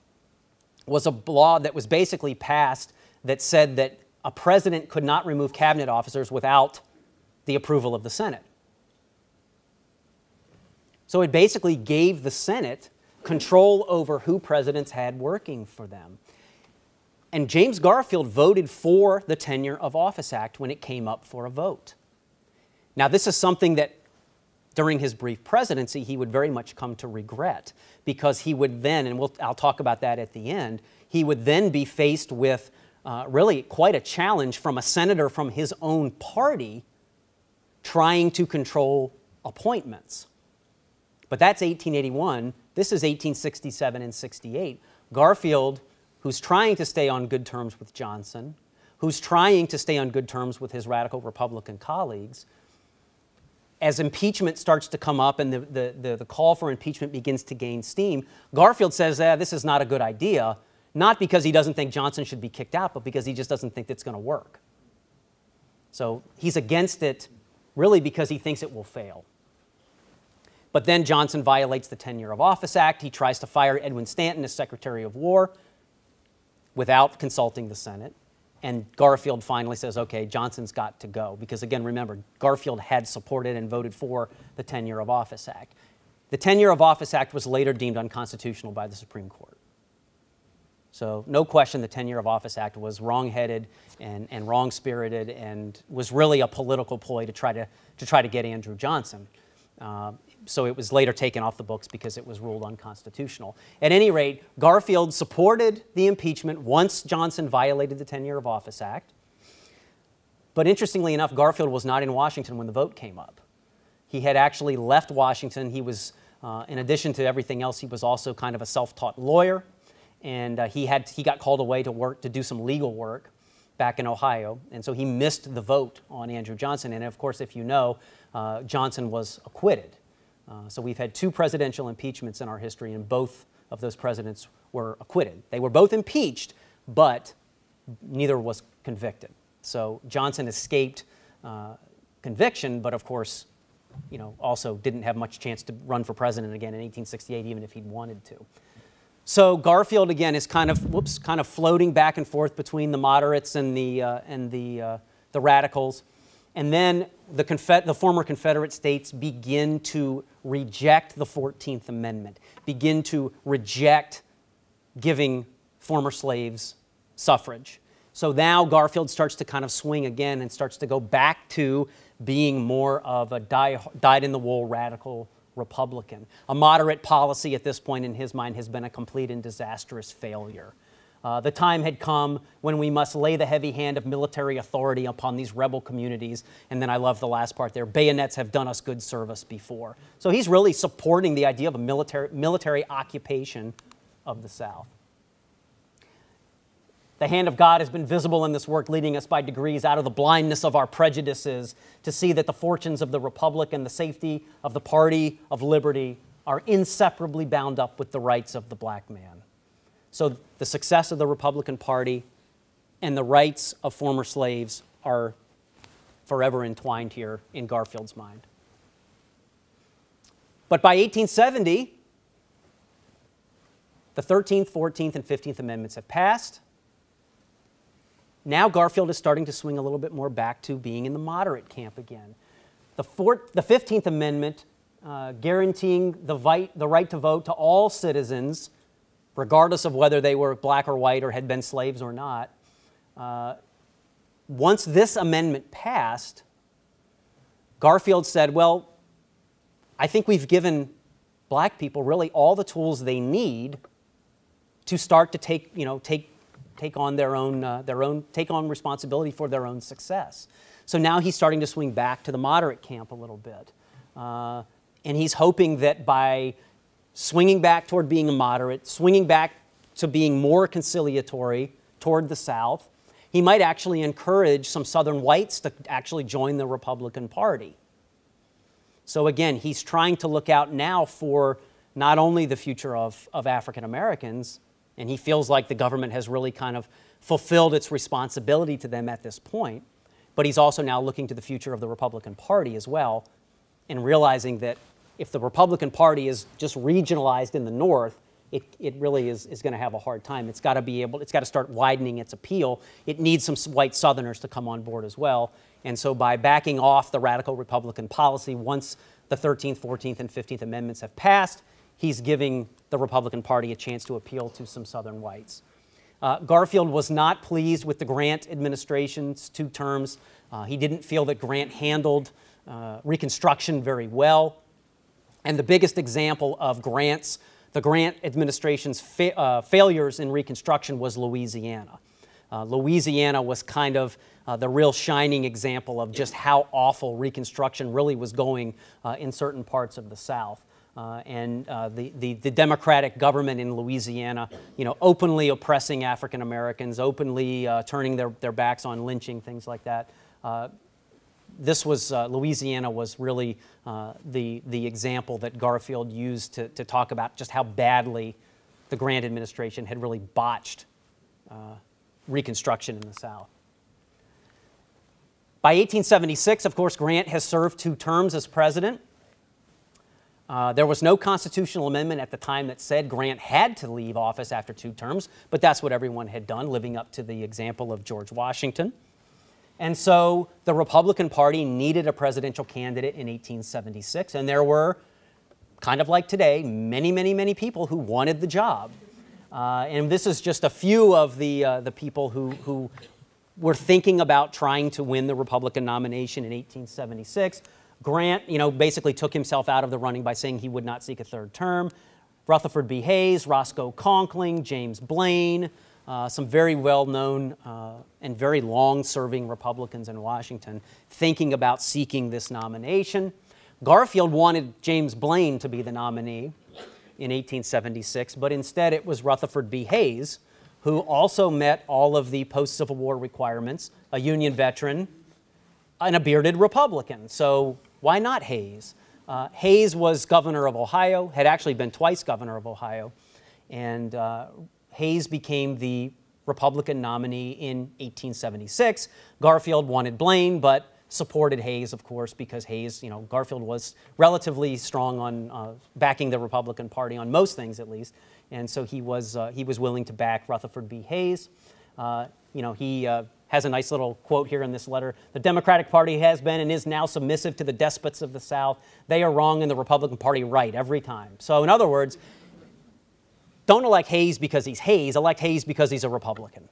was a law that was basically passed that said that a president could not remove cabinet officers without the approval of the Senate. So it basically gave the Senate control over who presidents had working for them. And James Garfield voted for the Tenure of Office Act when it came up for a vote. Now, this is something that during his brief presidency he would very much come to regret because he would then, and we'll, I'll talk about that at the end, he would then be faced with uh, really quite a challenge from a senator from his own party trying to control appointments. But that's 1881. This is 1867 and 68. Garfield, who's trying to stay on good terms with Johnson, who's trying to stay on good terms with his radical Republican colleagues, as impeachment starts to come up and the, the, the, the, call for impeachment begins to gain steam, Garfield says, eh, this is not a good idea, not because he doesn't think Johnson should be kicked out, but because he just doesn't think it's going to work. So he's against it really because he thinks it will fail. But then Johnson violates the Tenure of Office Act. He tries to fire Edwin Stanton as Secretary of War without consulting the Senate. And Garfield finally says, okay, Johnson's got to go. Because again, remember, Garfield had supported and voted for the Tenure of Office Act. The Tenure of Office Act was later deemed unconstitutional by the Supreme Court. So, no question, the Tenure of Office Act was wrong-headed and, and wrong-spirited, and was really a political ploy to try to to try to get Andrew Johnson. Uh, so it was later taken off the books because it was ruled unconstitutional. At any rate, Garfield supported the impeachment once Johnson violated the Tenure of Office Act. But interestingly enough, Garfield was not in Washington when the vote came up. He had actually left Washington. He was, uh, in addition to everything else, he was also kind of a self-taught lawyer, and uh, he had he got called away to work to do some legal work back in Ohio, and so he missed the vote on Andrew Johnson. And of course, if you know, uh, Johnson was acquitted. Uh, so we've had two presidential impeachments in our history, and both of those presidents were acquitted. They were both impeached, but neither was convicted. So Johnson escaped uh, conviction, but of course, you know, also didn't have much chance to run for president again in 1868, even if he'd wanted to. So Garfield again is kind of whoops, kind of floating back and forth between the moderates and the uh, and the uh, the radicals. And then the, the former Confederate states begin to reject the 14th Amendment, begin to reject giving former slaves suffrage. So now Garfield starts to kind of swing again and starts to go back to being more of a dyed in the wool radical Republican. A moderate policy at this point in his mind has been a complete and disastrous failure. Uh, the time had come when we must lay the heavy hand of military authority upon these rebel communities. And then I love the last part there bayonets have done us good service before. So he's really supporting the idea of a military, military occupation of the South. The hand of God has been visible in this work, leading us by degrees out of the blindness of our prejudices to see that the fortunes of the Republic and the safety of the party of liberty are inseparably bound up with the rights of the black man. So the success of the Republican Party and the rights of former slaves are forever entwined here in Garfield's mind. But by 1870, the 13th, 14th, and 15th Amendments have passed. Now Garfield is starting to swing a little bit more back to being in the moderate camp again. The, the 15th Amendment, uh, guaranteeing the, the right to vote to all citizens, regardless of whether they were black or white or had been slaves or not, uh, once this amendment passed, Garfield said, Well, I think we've given black people really all the tools they need to start to take, you know, take, take on their own, uh, their own, take on responsibility for their own success. So now he's starting to swing back to the moderate camp a little bit. Uh, and he's hoping that by swinging back toward being a moderate, swinging back to being more conciliatory toward the South, he might actually encourage some Southern whites to actually join the Republican Party. So again, he's trying to look out now for not only the future of, of African Americans, and he feels like the government has really kind of fulfilled its responsibility to them at this point, but he's also now looking to the future of the Republican Party as well, and realizing that if the Republican Party is just regionalized in the North, it, it really is, is going to have a hard time. It's got to be able, it's got to start widening its appeal. It needs some white Southerners to come on board as well. And so by backing off the radical Republican policy, once the 13th, 14th, and 15th Amendments have passed, he's giving the Republican Party a chance to appeal to some Southern whites. Uh, Garfield was not pleased with the Grant administration's two terms. Uh, he didn't feel that Grant handled uh, Reconstruction very well. And the biggest example of Grant's the Grant administration's fa uh, failures in Reconstruction was Louisiana. Uh, Louisiana was kind of uh, the real shining example of just how awful Reconstruction really was going uh, in certain parts of the South. Uh, and uh, the, the, the, Democratic government in Louisiana, you know, openly oppressing African Americans, openly turning their, their backs on lynching, things like that this was uh, Louisiana was really uh, the the example that Garfield used to, to talk about just how badly the Grant administration had really botched uh, Reconstruction in the South. By 1876, of course, Grant has served two terms as president. Uh, there was no constitutional amendment at the time that said Grant had to leave office after two terms, but that's what everyone had done, living up to the example of George Washington. And so the Republican Party needed a presidential candidate in 1876, and there were, kind of like today, many, many, many people who wanted the job. Uh, and this is just a few of the, uh, the people who, who were thinking about trying to win the Republican nomination in 1876. Grant, you know, basically took himself out of the running by saying he would not seek a third term. Rutherford B. Hayes, Roscoe Conkling, James Blaine, uh, some very well known uh, and very long serving Republicans in Washington thinking about seeking this nomination. Garfield wanted James Blaine to be the nominee in 1876, but instead it was Rutherford B. Hayes, who also met all of the post Civil War requirements, a Union veteran, and a bearded Republican. So why not Hayes? Uh, Hayes was governor of Ohio, had actually been twice governor of Ohio, and uh, Hayes became the Republican nominee in 1876. Garfield wanted Blaine, but supported Hayes, of course, because Hayes, you know, Garfield was relatively strong on uh, backing the Republican Party on most things, at least, and so he was uh, he was willing to back Rutherford B. Hayes. Uh, you know, he uh, has a nice little quote here in this letter. The Democratic Party has been and is now submissive to the despots of the South. They are wrong and the Republican Party right every time. So, in other words, don't elect Hayes because he's Hayes, elect Hayes because he's a Republican.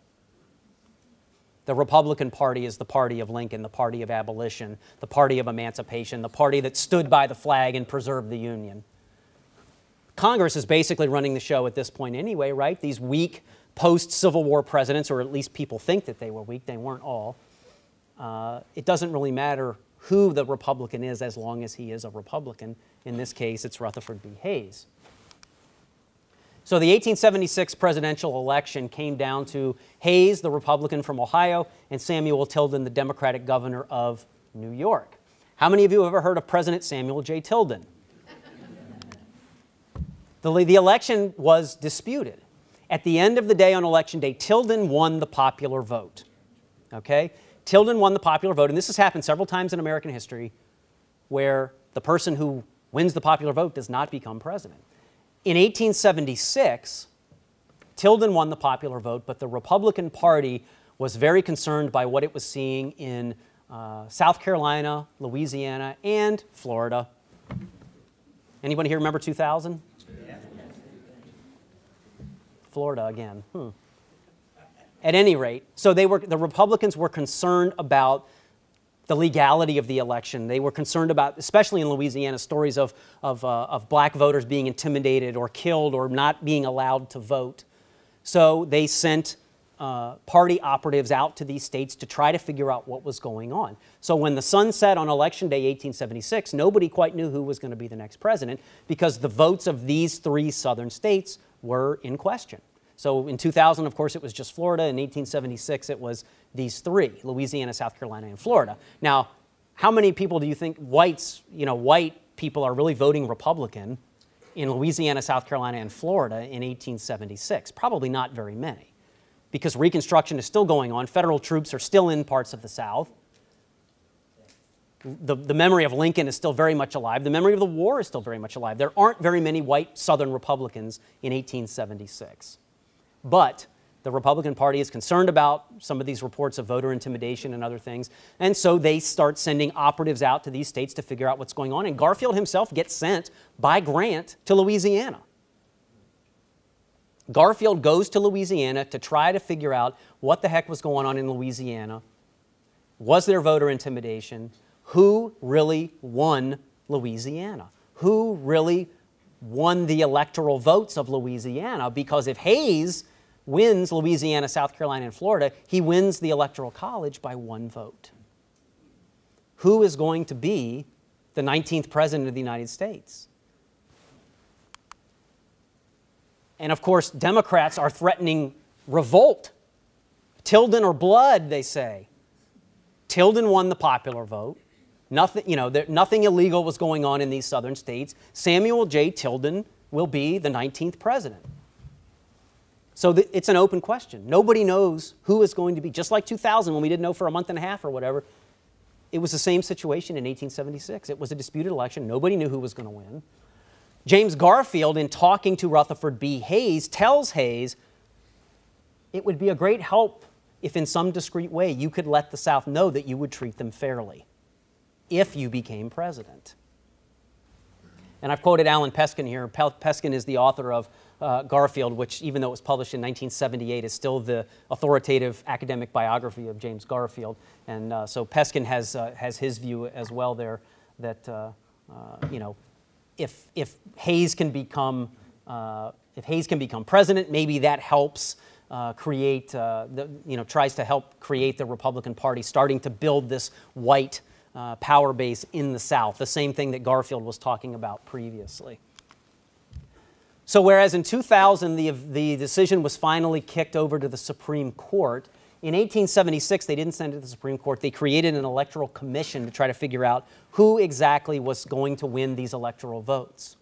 The Republican Party is the party of Lincoln, the party of abolition, the party of emancipation, the party that stood by the flag and preserved the Union. Congress is basically running the show at this point anyway, right? These weak post Civil War presidents, or at least people think that they were weak, they weren't all. Uh, it doesn't really matter who the Republican is as long as he is a Republican. In this case, it's Rutherford B. Hayes. So the 1876 presidential election came down to Hayes, the Republican from Ohio, and Samuel Tilden, the Democratic governor of New York. How many of you have ever heard of President Samuel J. Tilden? the, the election was disputed. At the end of the day on election day, Tilden won the popular vote. Okay? Tilden won the popular vote, and this has happened several times in American history where the person who wins the popular vote does not become president. In 1876, Tilden won the popular vote, but the Republican Party was very concerned by what it was seeing in uh, South Carolina, Louisiana, and Florida. Anybody here remember 2000? Florida again. Hmm. At any rate, so they were, the Republicans were concerned about the legality of the election. They were concerned about, especially in Louisiana, stories of, of, uh, of black voters being intimidated or killed or not being allowed to vote. So they sent uh, party operatives out to these states to try to figure out what was going on. So when the sun set on election day 1876, nobody quite knew who was going to be the next president because the votes of these three southern states were in question. So in 2000, of course, it was just Florida. In 1876, it was these three, Louisiana, South Carolina, and Florida. Now, how many people do you think whites, you know, white people are really voting Republican in Louisiana, South Carolina, and Florida in 1876? Probably not very many because Reconstruction is still going on. Federal troops are still in parts of the South. The, the memory of Lincoln is still very much alive. The memory of the war is still very much alive. There aren't very many white Southern Republicans in 1876. But the Republican Party is concerned about some of these reports of voter intimidation and other things. And so they start sending operatives out to these states to figure out what's going on. And Garfield himself gets sent by Grant to Louisiana. Garfield goes to Louisiana to try to figure out what the heck was going on in Louisiana. Was there voter intimidation? Who really won Louisiana? Who really won the electoral votes of Louisiana? Because if Hayes wins Louisiana, South Carolina, and Florida, he wins the Electoral College by one vote. Who is going to be the 19th President of the United States? And of course, Democrats are threatening revolt. Tilden or blood, they say. Tilden won the popular vote. Nothing, you know, there, nothing illegal was going on in these southern states. Samuel J. Tilden will be the 19th president. So it's an open question. Nobody knows who is going to be. Just like 2000, when we didn't know for a month and a half or whatever, it was the same situation in 1876. It was a disputed election. Nobody knew who was going to win. James Garfield, in talking to Rutherford B. Hayes, tells Hayes it would be a great help if, in some discreet way, you could let the South know that you would treat them fairly if you became president. And I've quoted Allan Peskin here. Peskin is the author of uh, Garfield, which, even though it was published in 1978, is still the authoritative academic biography of James Garfield. And uh, so Peskin has, uh, has his view as well there that, uh, uh, you know, if, if Hayes can become, uh, if Hayes can become president, maybe that helps create, the, you know, tries to help create the Republican Party starting to build this white power base in the South, the same thing that Garfield was talking about previously. So, whereas in 2000 the, the decision was finally kicked over to the Supreme Court, in 1876 they didn't send it to the Supreme Court. They created an electoral commission to try to figure out who exactly was going to win these electoral votes.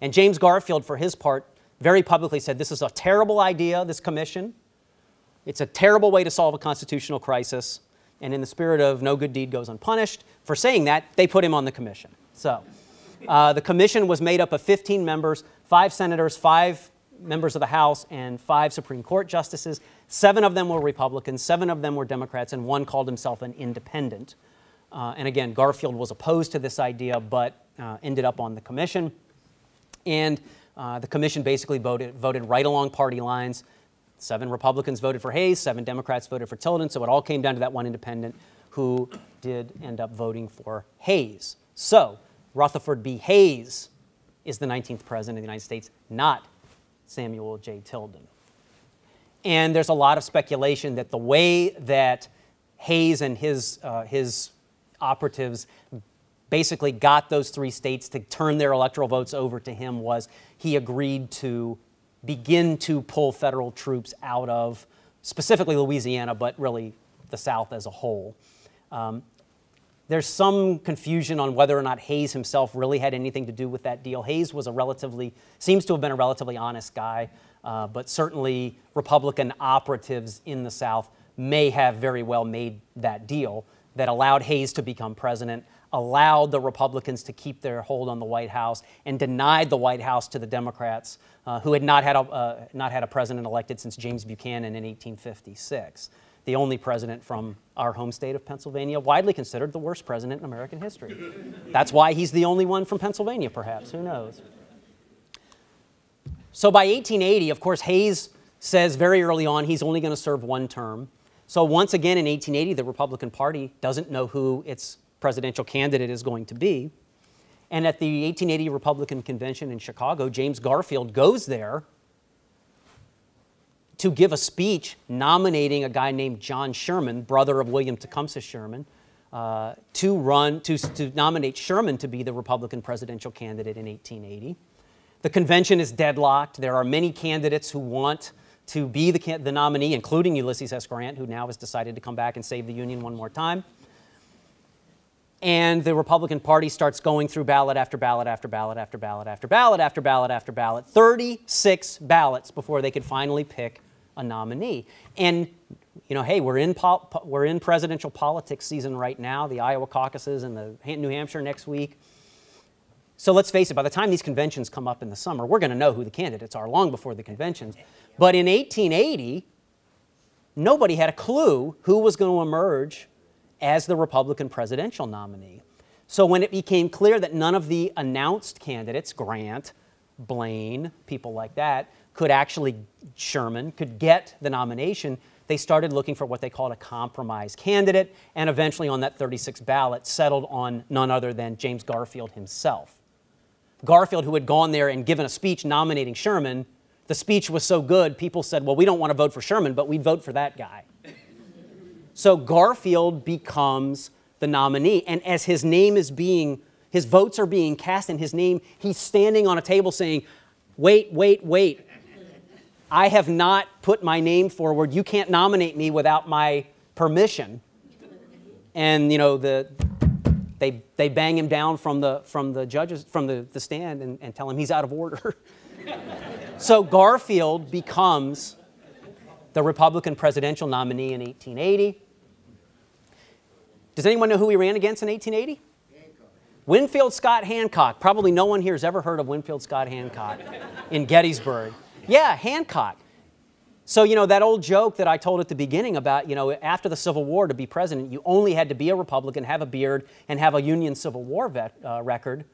And James Garfield, for his part, very publicly said this is a terrible idea, this commission. It's a terrible way to solve a constitutional crisis. And in the spirit of no good deed goes unpunished, for saying that, they put him on the commission. So, uh, the commission was made up of 15 members, five senators, five members of the House, and five Supreme Court justices. Seven of them were Republicans, seven of them were Democrats, and one called himself an independent. Uh, and again, Garfield was opposed to this idea, but uh, ended up on the commission. And uh, the commission basically voted, voted right along party lines. Seven Republicans voted for Hayes, seven Democrats voted for Tilden, so it all came down to that one independent who did end up voting for Hayes. So, Rutherford B. Hayes is the 19th president of the United States, not Samuel J. Tilden. And there's a lot of speculation that the way that Hayes and his, uh, his operatives basically got those three states to turn their electoral votes over to him was he agreed to begin to pull federal troops out of specifically Louisiana, but really the South as a whole. Um, there's some confusion on whether or not Hayes himself really had anything to do with that deal. Hayes was a relatively, seems to have been a relatively honest guy, uh, but certainly Republican operatives in the South may have very well made that deal that allowed Hayes to become president, allowed the Republicans to keep their hold on the White House, and denied the White House to the Democrats, uh, who had not had, a, uh, not had a president elected since James Buchanan in 1856 the only president from our home state of Pennsylvania, widely considered the worst president in American history. That's why he's the only one from Pennsylvania, perhaps. Who knows? So by 1880, of course, Hayes says very early on he's only going to serve one term. So once again in 1880, the Republican Party doesn't know who its presidential candidate is going to be. And at the 1880 Republican Convention in Chicago, James Garfield goes there to give a speech nominating a guy named John Sherman, brother of William Tecumseh Sherman, uh, to run, to, to nominate Sherman to be the Republican presidential candidate in 1880. The convention is deadlocked. There are many candidates who want to be the, the nominee, including Ulysses S. Grant, who now has decided to come back and save the Union one more time. And the Republican Party starts going through ballot after ballot after ballot after ballot after ballot after ballot after ballot, 36 ballots before they could finally pick a nominee. And you know, hey, we're in, we're in presidential politics season right now, the Iowa caucuses and the New Hampshire next week. So let's face it, by the time these conventions come up in the summer, we're going to know who the candidates are long before the conventions. But in 1880, nobody had a clue who was going to emerge as the Republican presidential nominee. So when it became clear that none of the announced candidates, Grant, Blaine, people like that, could actually, Sherman, could get the nomination, they started looking for what they called a compromise candidate, and eventually on that 36 ballot settled on none other than James Garfield himself. Garfield, who had gone there and given a speech nominating Sherman, the speech was so good, people said, well, we don't want to vote for Sherman, but we'd vote for that guy. so Garfield becomes the nominee, and as his name is being, his votes are being cast in his name, he's standing on a table saying, wait, wait, wait, I have not put my name forward. You can't nominate me without my permission. And, you know, the, they, they bang him down from the, from the judges, from the, the stand and, and tell him he's out of order. [laughs] so Garfield becomes the Republican presidential nominee in 1880. Does anyone know who he ran against in 1880? Winfield Scott Hancock. Probably no one here has ever heard of Winfield Scott Hancock in Gettysburg. Yeah, Hancock. So, you know, that old joke that I told at the beginning about, you know, after the Civil War to be president, you only had to be a Republican, have a beard, and have a Union Civil War vet, uh, record.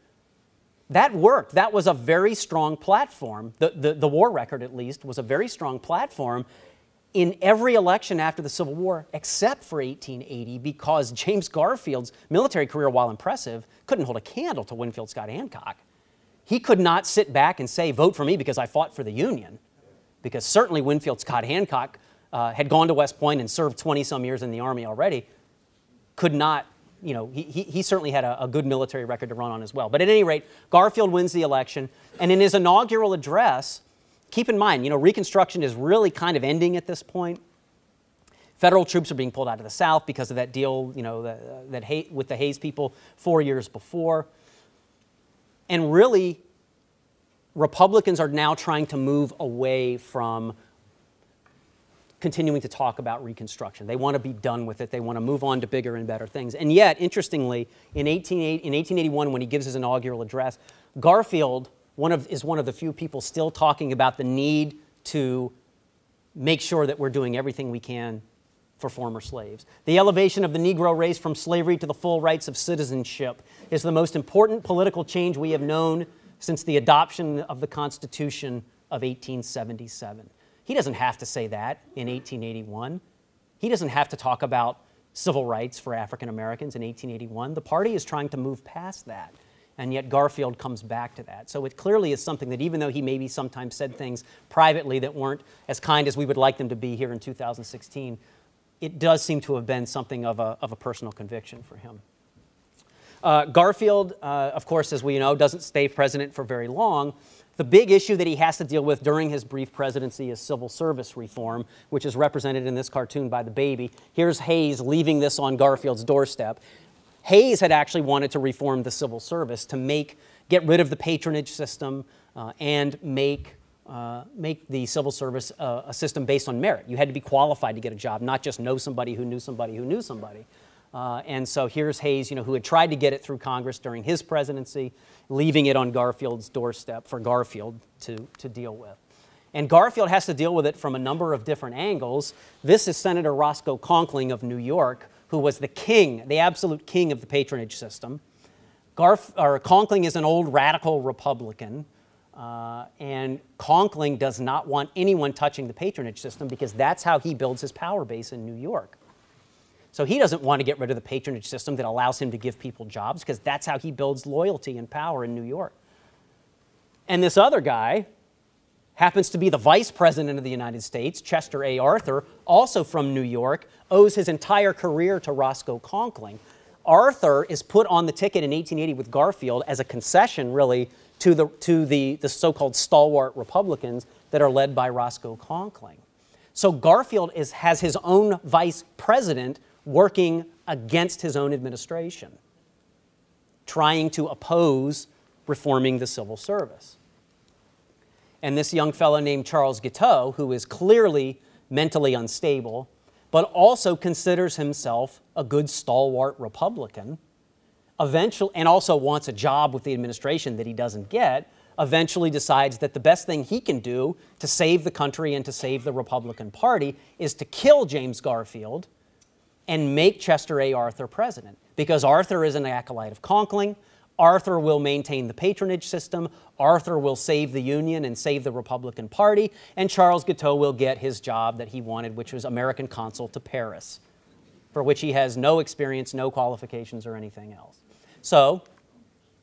That worked. That was a very strong platform. The, the, the war record, at least, was a very strong platform in every election after the Civil War, except for 1880, because James Garfield's military career, while impressive, couldn't hold a candle to Winfield Scott Hancock. He could not sit back and say, vote for me because I fought for the Union. Because certainly Winfield Scott Hancock uh, had gone to West Point and served 20 some years in the Army already. Could not, you know, he, he, he certainly had a, a good military record to run on as well. But at any rate, Garfield wins the election. And in his inaugural address, keep in mind, you know, Reconstruction is really kind of ending at this point. Federal troops are being pulled out of the South because of that deal, you know, that, that with the Hayes people four years before. And really, Republicans are now trying to move away from continuing to talk about Reconstruction. They want to be done with it. They want to move on to bigger and better things. And yet, interestingly, in, 18, in 1881, when he gives his inaugural address, Garfield one of, is one of the few people still talking about the need to make sure that we're doing everything we can for former slaves. The elevation of the Negro race from slavery to the full rights of citizenship is the most important political change we have known since the adoption of the Constitution of 1877. He doesn't have to say that in 1881. He doesn't have to talk about civil rights for African Americans in 1881. The party is trying to move past that. And yet Garfield comes back to that. So it clearly is something that even though he maybe sometimes said things privately that weren't as kind as we would like them to be here in 2016, it does seem to have been something of a, of a personal conviction for him. Uh, Garfield, uh, of course, as we know, doesn't stay president for very long. The big issue that he has to deal with during his brief presidency is civil service reform, which is represented in this cartoon by the baby. Here's Hayes leaving this on Garfield's doorstep. Hayes had actually wanted to reform the civil service to make, get rid of the patronage system uh, and make uh, make the civil service uh, a system based on merit. You had to be qualified to get a job, not just know somebody who knew somebody who knew somebody. Uh, and so here's Hayes, you know, who had tried to get it through Congress during his presidency, leaving it on Garfield's doorstep for Garfield to, to deal with. And Garfield has to deal with it from a number of different angles. This is Senator Roscoe Conkling of New York, who was the king, the absolute king of the patronage system. Garf, or Conkling is an old radical Republican uh, and Conkling does not want anyone touching the patronage system because that's how he builds his power base in New York. So he doesn't want to get rid of the patronage system that allows him to give people jobs because that's how he builds loyalty and power in New York. And this other guy happens to be the vice president of the United States, Chester A. Arthur, also from New York, owes his entire career to Roscoe Conkling. Arthur is put on the ticket in 1880 with Garfield as a concession, really, to the, to the, the so-called stalwart Republicans that are led by Roscoe Conkling. So Garfield is, has his own vice president working against his own administration, trying to oppose reforming the civil service. And this young fellow named Charles Guiteau, who is clearly mentally unstable, but also considers himself a good stalwart Republican, eventually, and also wants a job with the administration that he doesn't get, eventually decides that the best thing he can do to save the country and to save the Republican Party is to kill James Garfield and make Chester A. Arthur president. Because Arthur is an acolyte of Conkling, Arthur will maintain the patronage system, Arthur will save the Union and save the Republican Party, and Charles Guiteau will get his job that he wanted, which was American consul to Paris, for which he has no experience, no qualifications, or anything else. So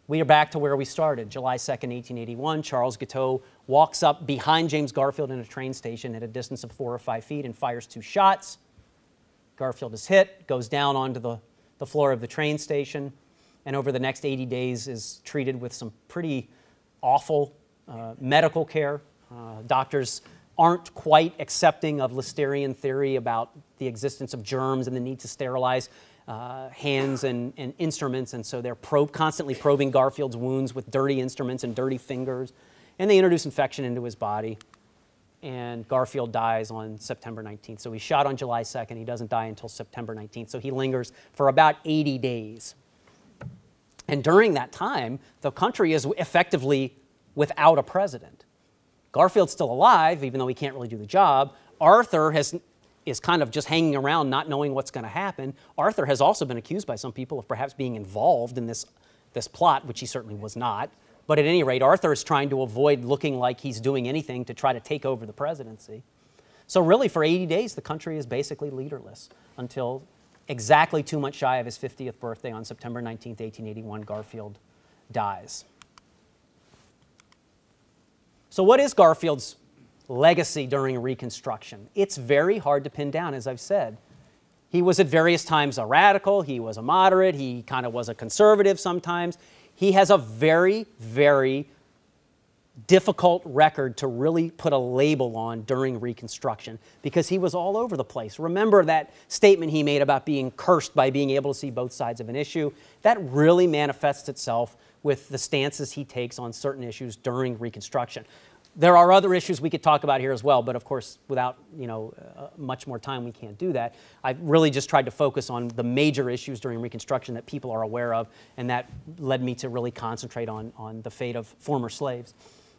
we are back to where we started. July 2nd, 1881, Charles Guiteau walks up behind James Garfield in a train station at a distance of four or five feet and fires two shots. Garfield is hit, goes down onto the, the floor of the train station, and over the next 80 days is treated with some pretty awful uh, medical care. Uh, doctors aren't quite accepting of Listerian theory about the existence of germs and the need to sterilize uh, hands and, and, instruments, and so they're probe, constantly probing Garfield's wounds with dirty instruments and dirty fingers. And they introduce infection into his body, and Garfield dies on September 19th. So he's shot on July 2nd. He doesn't die until September 19th. So he lingers for about 80 days. And during that time, the country is effectively without a president. Garfield's still alive, even though he can't really do the job. Arthur has is kind of just hanging around not knowing what's going to happen. Arthur has also been accused by some people of perhaps being involved in this, this plot, which he certainly was not. But at any rate, Arthur is trying to avoid looking like he's doing anything to try to take over the presidency. So, really, for 80 days, the country is basically leaderless until exactly two months shy of his 50th birthday on September 19, 1881, Garfield dies. So, what is Garfield's legacy during Reconstruction. It's very hard to pin down, as I've said. He was at various times a radical, he was a moderate, he kind of was a conservative sometimes. He has a very, very difficult record to really put a label on during Reconstruction because he was all over the place. Remember that statement he made about being cursed by being able to see both sides of an issue? That really manifests itself with the stances he takes on certain issues during Reconstruction. There are other issues we could talk about here as well, but of course, without you know uh, much more time, we can't do that. I really just tried to focus on the major issues during Reconstruction that people are aware of, and that led me to really concentrate on, on the fate of former slaves.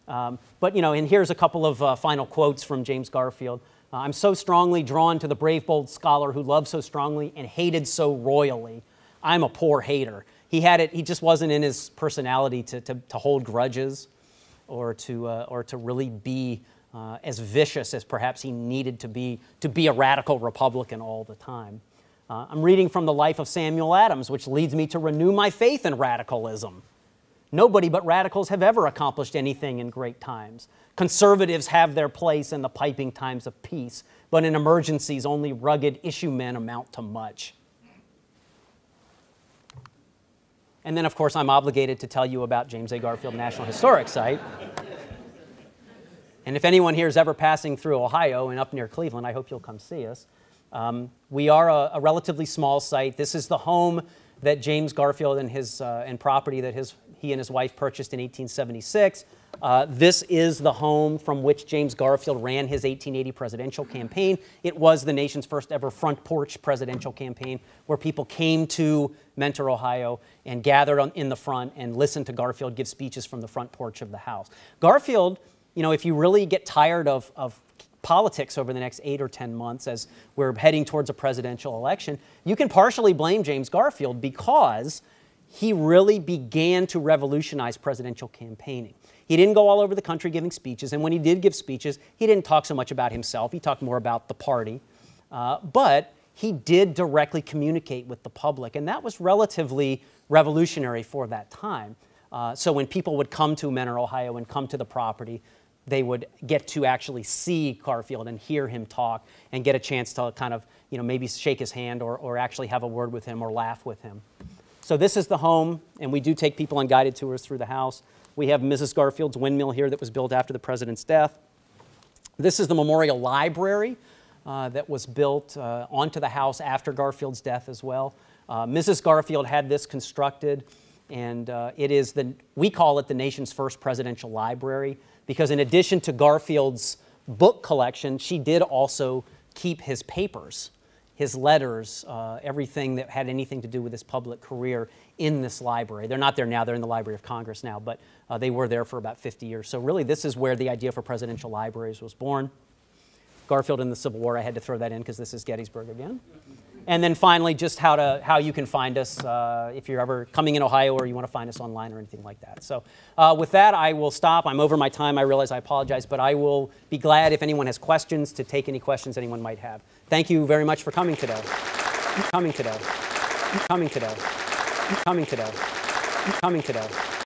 Um, but you know, and here's a couple of uh, final quotes from James Garfield. Uh, I'm so strongly drawn to the brave, bold scholar who loved so strongly and hated so royally. I'm a poor hater. He had it. He just wasn't in his personality to, to, to hold grudges or to, uh, or to really be uh, as vicious as perhaps he needed to be to be a radical Republican all the time. Uh, I'm reading from the life of Samuel Adams, which leads me to renew my faith in radicalism. Nobody but radicals have ever accomplished anything in great times. Conservatives have their place in the piping times of peace, but in emergencies, only rugged issue men amount to much. And then, of course, I'm obligated to tell you about James A. Garfield National Historic Site. And if anyone here is ever passing through Ohio and up near Cleveland, I hope you'll come see us. Um, we are a, a, relatively small site. This is the home that James Garfield and his uh, and property that his he and his wife purchased in 1876. Uh, this is the home from which James Garfield ran his 1880 presidential campaign. It was the nation's first ever front porch presidential campaign where people came to Mentor, Ohio, and gathered on, in the front and listened to Garfield give speeches from the front porch of the House. Garfield, you know, if you really get tired of, of politics over the next eight or 10 months as we're heading towards a presidential election, you can partially blame James Garfield because he really began to revolutionize presidential campaigning. He didn't go all over the country giving speeches, and when he did give speeches, he didn't talk so much about himself. He talked more about the party. Uh, but he did directly communicate with the public, and that was relatively revolutionary for that time. Uh, so when people would come to Mentor, Ohio, and come to the property, they would get to actually see Garfield and hear him talk and get a chance to kind of, you know, maybe shake his hand or, or actually have a word with him or laugh with him. So this is the home, and we do take people on guided tours through the house. We have Mrs. Garfield's windmill here that was built after the president's death. This is the memorial library uh, that was built uh, onto the house after Garfield's death as well. Uh, Mrs. Garfield had this constructed, and uh, it is the, we call it the nation's first presidential library because in addition to Garfield's book collection, she did also keep his papers his letters, uh, everything that had anything to do with his public career in this library. They're not there now, they're in the Library of Congress now, but uh, they were there for about 50 years. So, really, this is where the idea for presidential libraries was born. Garfield in the Civil War, I had to throw that in because this is Gettysburg again. And then finally, just how, to, how you can find us uh, if you're ever coming in Ohio or you want to find us online or anything like that. So, uh, with that, I will stop. I'm over my time. I realize I apologize, but I will be glad if anyone has questions to take any questions anyone might have. Thank you very much for coming today. Coming today. Coming today. Coming today. Coming today.